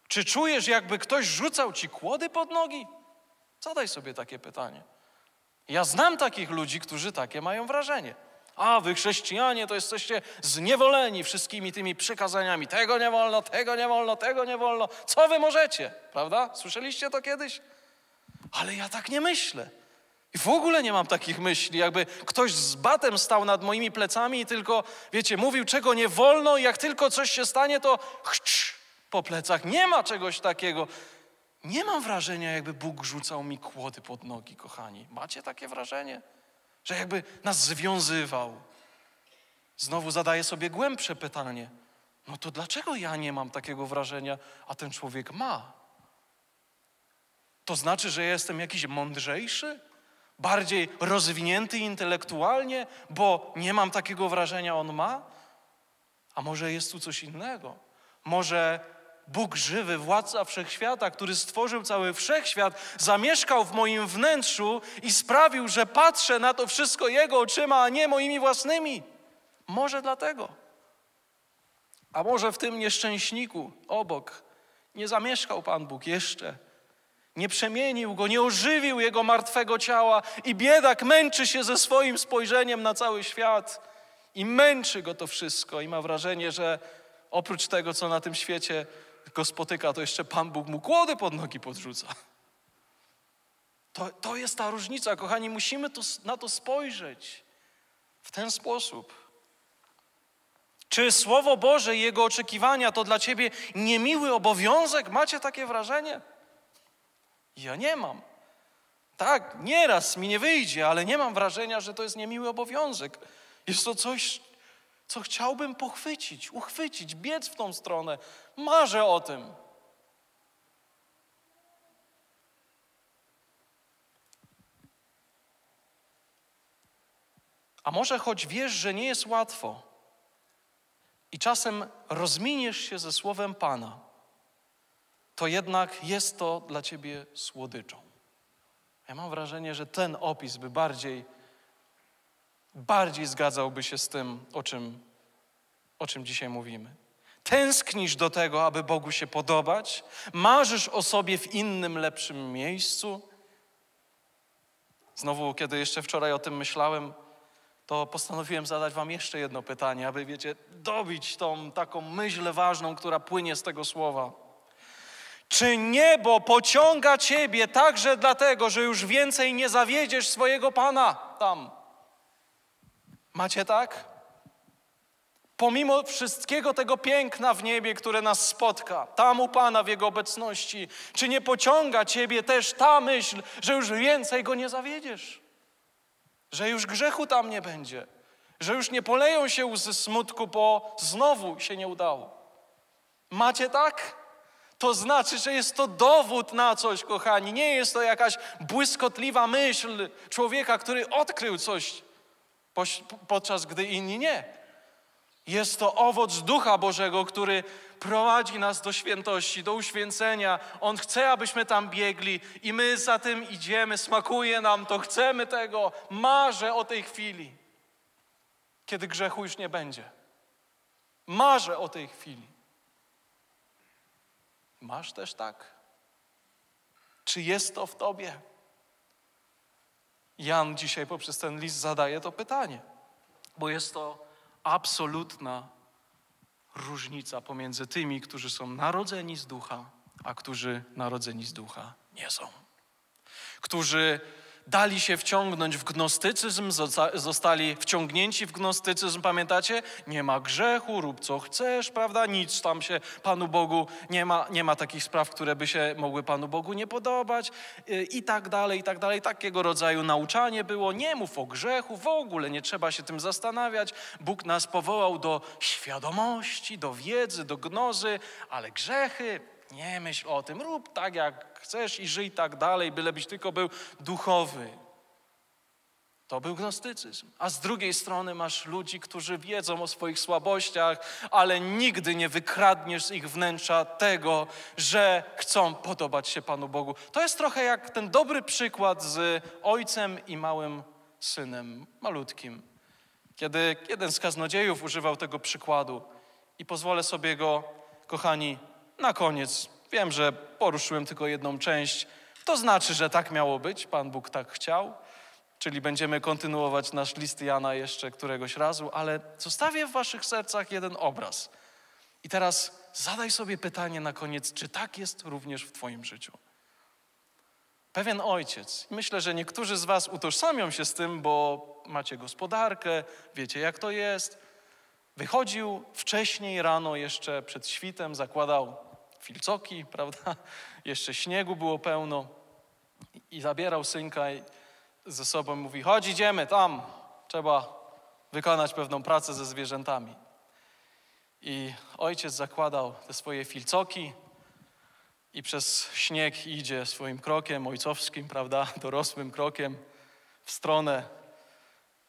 czy czujesz, jakby ktoś rzucał ci kłody pod nogi? Zadaj sobie takie pytanie. Ja znam takich ludzi, którzy takie mają wrażenie. A wy chrześcijanie to jesteście zniewoleni wszystkimi tymi przykazaniami. Tego nie wolno, tego nie wolno, tego nie wolno. Co wy możecie? Prawda? Słyszeliście to kiedyś? Ale ja tak nie myślę. I w ogóle nie mam takich myśli, jakby ktoś z batem stał nad moimi plecami i tylko, wiecie, mówił, czego nie wolno, i jak tylko coś się stanie, to chcz po plecach. Nie ma czegoś takiego. Nie mam wrażenia, jakby Bóg rzucał mi kłody pod nogi, kochani. Macie takie wrażenie? Że jakby nas związywał. Znowu zadaję sobie głębsze pytanie. No to dlaczego ja nie mam takiego wrażenia, a ten człowiek ma? To znaczy, że jestem jakiś mądrzejszy? Bardziej rozwinięty intelektualnie, bo nie mam takiego wrażenia, on ma? A może jest tu coś innego? Może Bóg żywy, władca wszechświata, który stworzył cały wszechświat, zamieszkał w moim wnętrzu i sprawił, że patrzę na to wszystko Jego oczyma, a nie moimi własnymi. Może dlatego. A może w tym nieszczęśniku obok nie zamieszkał Pan Bóg jeszcze. Nie przemienił go, nie ożywił jego martwego ciała i biedak męczy się ze swoim spojrzeniem na cały świat. I męczy go to wszystko i ma wrażenie, że oprócz tego, co na tym świecie go spotyka, to jeszcze Pan Bóg mu kłody pod nogi podrzuca. To, to jest ta różnica, kochani, musimy to, na to spojrzeć w ten sposób. Czy Słowo Boże i Jego oczekiwania to dla Ciebie niemiły obowiązek? Macie takie wrażenie? Ja nie mam. Tak, nieraz mi nie wyjdzie, ale nie mam wrażenia, że to jest niemiły obowiązek. Jest to coś, co chciałbym pochwycić, uchwycić, biec w tą stronę. Marzę o tym. A może choć wiesz, że nie jest łatwo i czasem rozminiesz się ze słowem Pana, to jednak jest to dla ciebie słodyczą. Ja mam wrażenie, że ten opis by bardziej, bardziej zgadzałby się z tym, o czym, o czym dzisiaj mówimy. Tęsknisz do tego, aby Bogu się podobać, marzysz o sobie w innym, lepszym miejscu. Znowu, kiedy jeszcze wczoraj o tym myślałem, to postanowiłem zadać Wam jeszcze jedno pytanie, aby, wiecie, dobić tą taką myśl ważną, która płynie z tego słowa. Czy niebo pociąga Ciebie także dlatego, że już więcej nie zawiedziesz swojego Pana tam? Macie tak? Pomimo wszystkiego tego piękna w niebie, które nas spotka, tam u Pana w Jego obecności, czy nie pociąga Ciebie też ta myśl, że już więcej Go nie zawiedziesz? Że już grzechu tam nie będzie? Że już nie poleją się łzy smutku, bo znowu się nie udało? Macie tak? To znaczy, że jest to dowód na coś, kochani. Nie jest to jakaś błyskotliwa myśl człowieka, który odkrył coś, podczas gdy inni nie. Jest to owoc Ducha Bożego, który prowadzi nas do świętości, do uświęcenia. On chce, abyśmy tam biegli i my za tym idziemy, smakuje nam to, chcemy tego. Marzę o tej chwili, kiedy grzechu już nie będzie. Marzę o tej chwili. Masz też tak? Czy jest to w tobie? Jan dzisiaj poprzez ten list zadaje to pytanie, bo jest to absolutna różnica pomiędzy tymi, którzy są narodzeni z ducha, a którzy narodzeni z ducha nie są. Którzy dali się wciągnąć w gnostycyzm, zostali wciągnięci w gnostycyzm, pamiętacie? Nie ma grzechu, rób co chcesz, prawda? Nic tam się Panu Bogu, nie ma, nie ma takich spraw, które by się mogły Panu Bogu nie podobać y, i tak dalej, i tak dalej. Takiego rodzaju nauczanie było, nie mów o grzechu, w ogóle nie trzeba się tym zastanawiać. Bóg nas powołał do świadomości, do wiedzy, do gnozy, ale grzechy, nie myśl o tym, rób tak jak chcesz i żyj tak dalej, bylebyś tylko był duchowy. To był gnostycyzm. A z drugiej strony masz ludzi, którzy wiedzą o swoich słabościach, ale nigdy nie wykradniesz z ich wnętrza tego, że chcą podobać się Panu Bogu. To jest trochę jak ten dobry przykład z ojcem i małym synem, malutkim. Kiedy jeden z kaznodziejów używał tego przykładu i pozwolę sobie go, kochani, na koniec, wiem, że poruszyłem tylko jedną część. To znaczy, że tak miało być, Pan Bóg tak chciał, czyli będziemy kontynuować nasz list Jana jeszcze któregoś razu, ale zostawię w Waszych sercach jeden obraz. I teraz zadaj sobie pytanie na koniec, czy tak jest również w Twoim życiu? Pewien ojciec, myślę, że niektórzy z Was utożsamią się z tym, bo macie gospodarkę, wiecie jak to jest. Wychodził wcześniej rano, jeszcze przed świtem, zakładał filcoki, *laughs* prawda? Jeszcze śniegu było pełno i zabierał synka ze sobą. Mówi: Chodź, idziemy tam, trzeba wykonać pewną pracę ze zwierzętami. I ojciec zakładał te swoje filcoki i przez śnieg idzie swoim krokiem ojcowskim, prawda, *laughs* dorosłym krokiem w stronę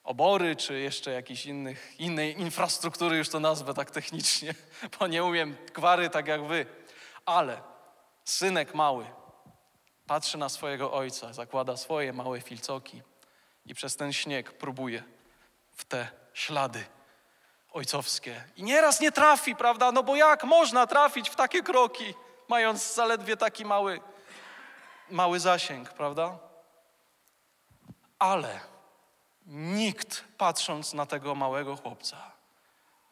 obory, czy jeszcze jakiejś innych, innej infrastruktury, już to nazwę tak technicznie, *laughs* bo nie umiem gwary tak jak wy. Ale synek mały patrzy na swojego ojca, zakłada swoje małe filcoki i przez ten śnieg próbuje w te ślady ojcowskie. I nieraz nie trafi, prawda? No bo jak można trafić w takie kroki, mając zaledwie taki mały, mały zasięg, prawda? Ale nikt, patrząc na tego małego chłopca,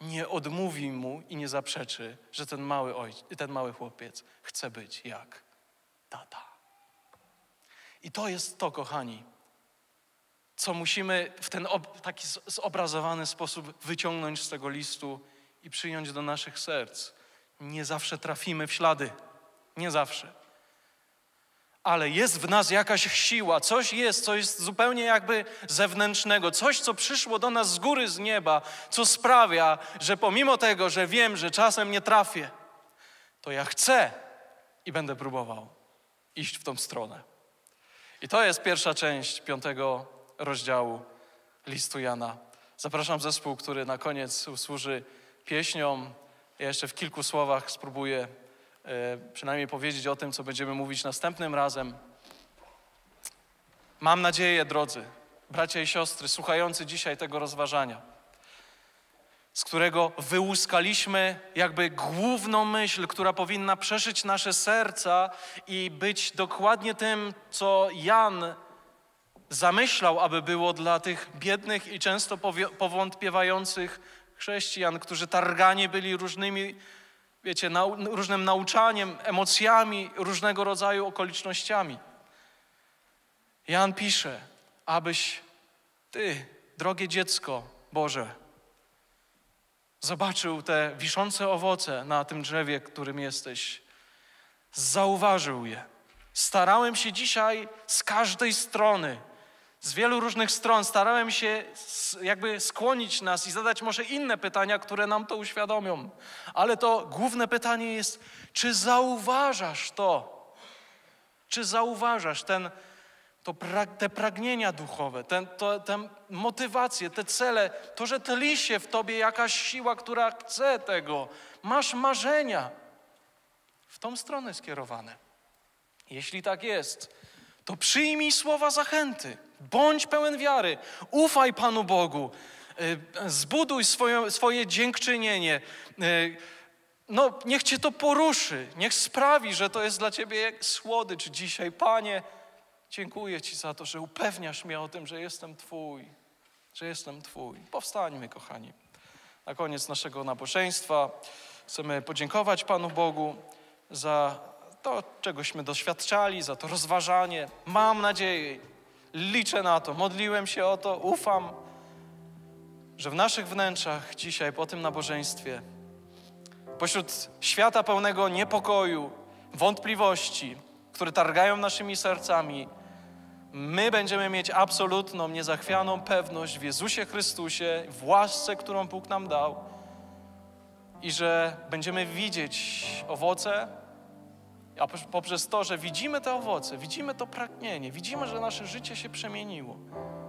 nie odmówi mu i nie zaprzeczy, że ten mały, ten mały chłopiec chce być jak tata. I to jest to, kochani, co musimy w ten taki zobrazowany sposób wyciągnąć z tego listu i przyjąć do naszych serc. Nie zawsze trafimy w ślady. Nie zawsze. Ale jest w nas jakaś siła, coś jest, co jest zupełnie jakby zewnętrznego, coś, co przyszło do nas z góry, z nieba, co sprawia, że pomimo tego, że wiem, że czasem nie trafię, to ja chcę i będę próbował iść w tą stronę. I to jest pierwsza część piątego rozdziału listu Jana. Zapraszam zespół, który na koniec usłuży pieśnią. Ja jeszcze w kilku słowach spróbuję przynajmniej powiedzieć o tym, co będziemy mówić następnym razem. Mam nadzieję, drodzy bracia i siostry, słuchający dzisiaj tego rozważania, z którego wyłuskaliśmy jakby główną myśl, która powinna przeszyć nasze serca i być dokładnie tym, co Jan zamyślał, aby było dla tych biednych i często powątpiewających chrześcijan, którzy targani byli różnymi, wiecie, nau różnym nauczaniem, emocjami, różnego rodzaju okolicznościami. Jan pisze, abyś ty, drogie dziecko Boże, zobaczył te wiszące owoce na tym drzewie, którym jesteś, zauważył je. Starałem się dzisiaj z każdej strony z wielu różnych stron starałem się jakby skłonić nas i zadać może inne pytania, które nam to uświadomią. Ale to główne pytanie jest, czy zauważasz to? Czy zauważasz ten, to te pragnienia duchowe, ten, to, te motywacje, te cele, to, że tli się w tobie jakaś siła, która chce tego. Masz marzenia w tą stronę skierowane. Jeśli tak jest, to przyjmij słowa zachęty. Bądź pełen wiary. Ufaj Panu Bogu. Y, zbuduj swoje, swoje dziękczynienie. Y, no, niech Cię to poruszy. Niech sprawi, że to jest dla Ciebie słodycz dzisiaj. Panie, dziękuję Ci za to, że upewniasz mnie o tym, że jestem Twój. Że jestem Twój. Powstańmy, kochani. Na koniec naszego nabożeństwa chcemy podziękować Panu Bogu za to, czegośmy doświadczali, za to rozważanie. Mam nadzieję, liczę na to, modliłem się o to, ufam, że w naszych wnętrzach dzisiaj po tym nabożeństwie, pośród świata pełnego niepokoju, wątpliwości, które targają naszymi sercami, my będziemy mieć absolutną, niezachwianą pewność w Jezusie Chrystusie, w łasce, którą Bóg nam dał i że będziemy widzieć owoce a poprzez to, że widzimy te owoce, widzimy to pragnienie, widzimy, że nasze życie się przemieniło,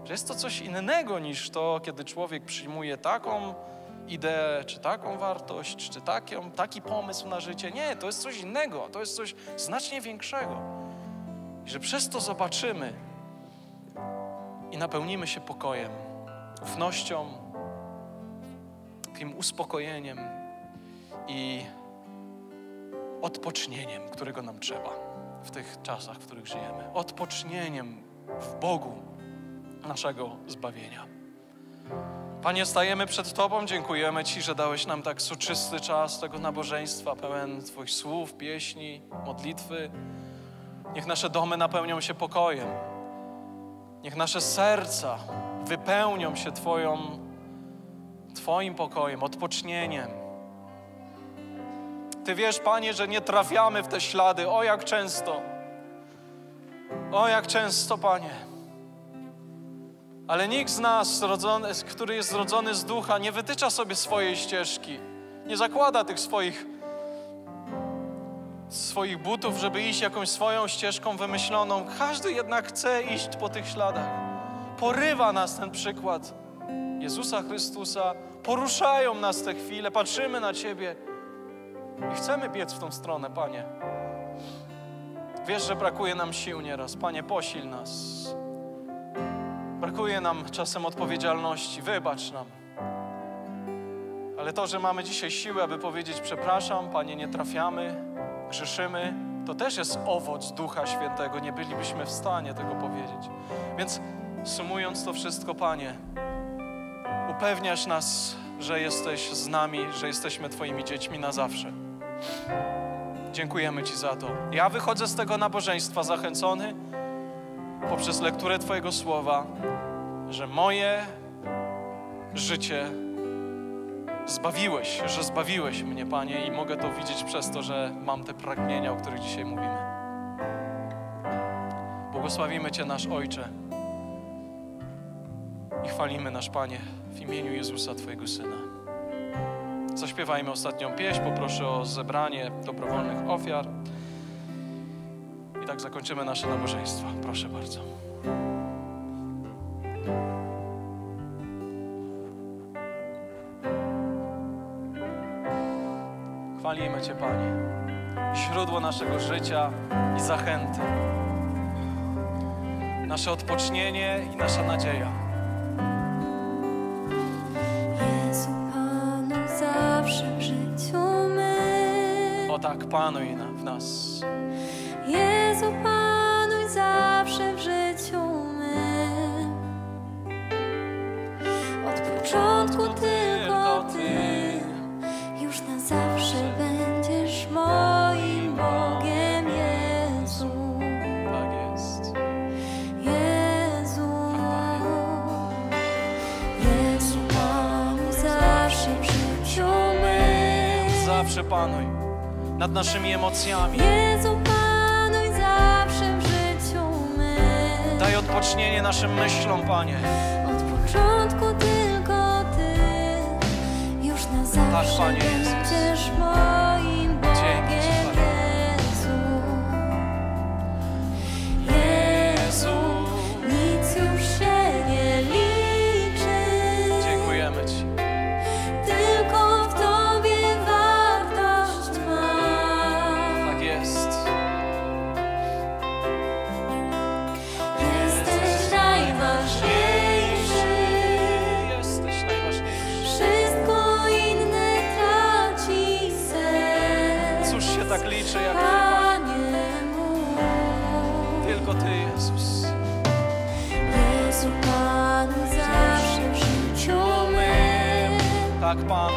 że jest to coś innego niż to, kiedy człowiek przyjmuje taką ideę, czy taką wartość, czy taki, taki pomysł na życie. Nie, to jest coś innego, to jest coś znacznie większego. I że przez to zobaczymy i napełnimy się pokojem, ufnością, takim uspokojeniem i odpocznieniem, którego nam trzeba w tych czasach, w których żyjemy. Odpocznieniem w Bogu naszego zbawienia. Panie, stajemy przed Tobą, dziękujemy Ci, że dałeś nam tak soczysty czas tego nabożeństwa, pełen Twoich słów, pieśni, modlitwy. Niech nasze domy napełnią się pokojem. Niech nasze serca wypełnią się Twoją, Twoim pokojem, odpocznieniem. Ty wiesz, Panie, że nie trafiamy w te ślady. O jak często. O jak często, Panie. Ale nikt z nas, który jest zrodzony z ducha, nie wytycza sobie swojej ścieżki. Nie zakłada tych swoich, swoich butów, żeby iść jakąś swoją ścieżką wymyśloną. Każdy jednak chce iść po tych śladach. Porywa nas ten przykład Jezusa Chrystusa. Poruszają nas te chwile. Patrzymy na Ciebie i chcemy biec w tą stronę, Panie. Wiesz, że brakuje nam sił nieraz. Panie, posil nas. Brakuje nam czasem odpowiedzialności. Wybacz nam. Ale to, że mamy dzisiaj siłę, aby powiedzieć przepraszam, Panie, nie trafiamy, grzeszymy, to też jest owoc Ducha Świętego. Nie bylibyśmy w stanie tego powiedzieć. Więc sumując to wszystko, Panie, upewniasz nas, że jesteś z nami, że jesteśmy Twoimi dziećmi na zawsze. Dziękujemy Ci za to. Ja wychodzę z tego nabożeństwa zachęcony poprzez lekturę Twojego słowa, że moje życie zbawiłeś, że zbawiłeś mnie, Panie, i mogę to widzieć przez to, że mam te pragnienia, o których dzisiaj mówimy. Błogosławimy Cię, nasz Ojcze, i chwalimy nasz Panie w imieniu Jezusa, Twojego Syna. Zaśpiewajmy ostatnią pieśń. Poproszę o zebranie dobrowolnych ofiar. I tak zakończymy nasze nabożeństwo. Proszę bardzo. Chwalimy Cię, Panie. Źródło naszego życia i zachęty. Nasze odpocznienie i nasza nadzieja. O tak, Panuj na, w nas. Jezu Panuj zawsze w życiu my. Od początku tylko Ty. Już na zawsze będziesz moim Bogiem, Jezu. Tak jest. Jezu, Jezu Panu zawsze w życiu my. Zawsze Panuj nad naszymi emocjami. Jezu Panuj zawsze w życiu my. Daj odpocznienie naszym myślom, Panie. Od początku tylko Ty. Już na zawsze Panie Jezus. będziesz moim Tak, Panuj.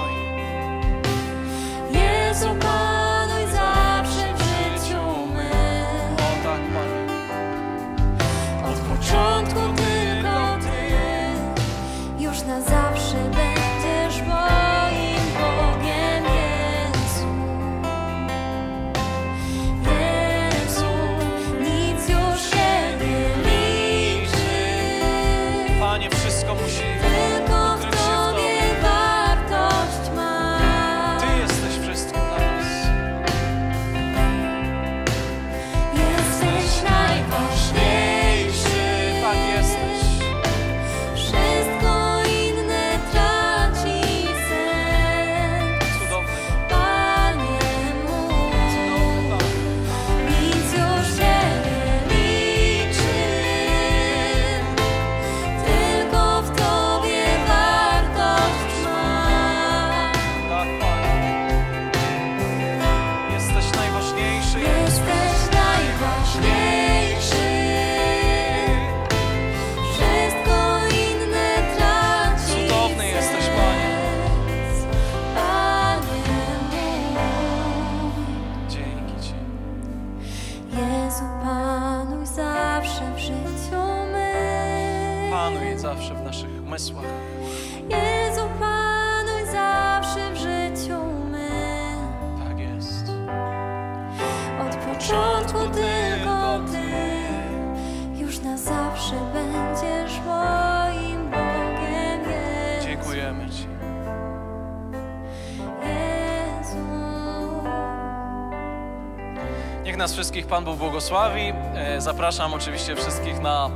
Wszystkich Pan Bóg błogosławi. E, Zapraszam oczywiście wszystkich na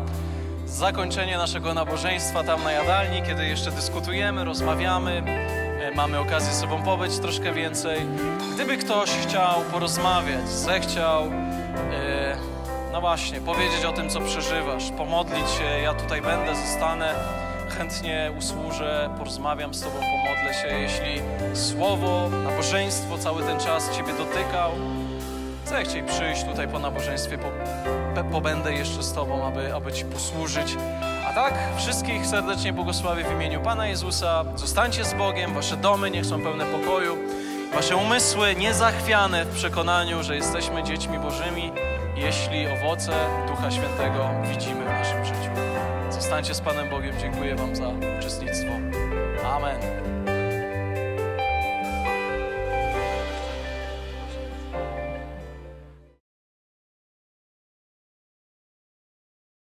zakończenie naszego nabożeństwa tam na jadalni, kiedy jeszcze dyskutujemy, rozmawiamy, e, mamy okazję z sobą pobyć troszkę więcej. Gdyby ktoś chciał porozmawiać, zechciał, e, no właśnie, powiedzieć o tym, co przeżywasz, pomodlić się, ja tutaj będę, zostanę, chętnie usłużę, porozmawiam z Tobą, pomodlę się. Jeśli słowo, nabożeństwo cały ten czas Ciebie dotykał, zechciej przyjść tutaj po nabożeństwie, po, pobędę jeszcze z Tobą, aby, aby Ci posłużyć. A tak, wszystkich serdecznie błogosławię w imieniu Pana Jezusa. Zostańcie z Bogiem, Wasze domy niech są pełne pokoju, Wasze umysły niezachwiane w przekonaniu, że jesteśmy dziećmi Bożymi, jeśli owoce Ducha Świętego widzimy w naszym życiu. Zostańcie z Panem Bogiem. Dziękuję Wam za uczestnictwo.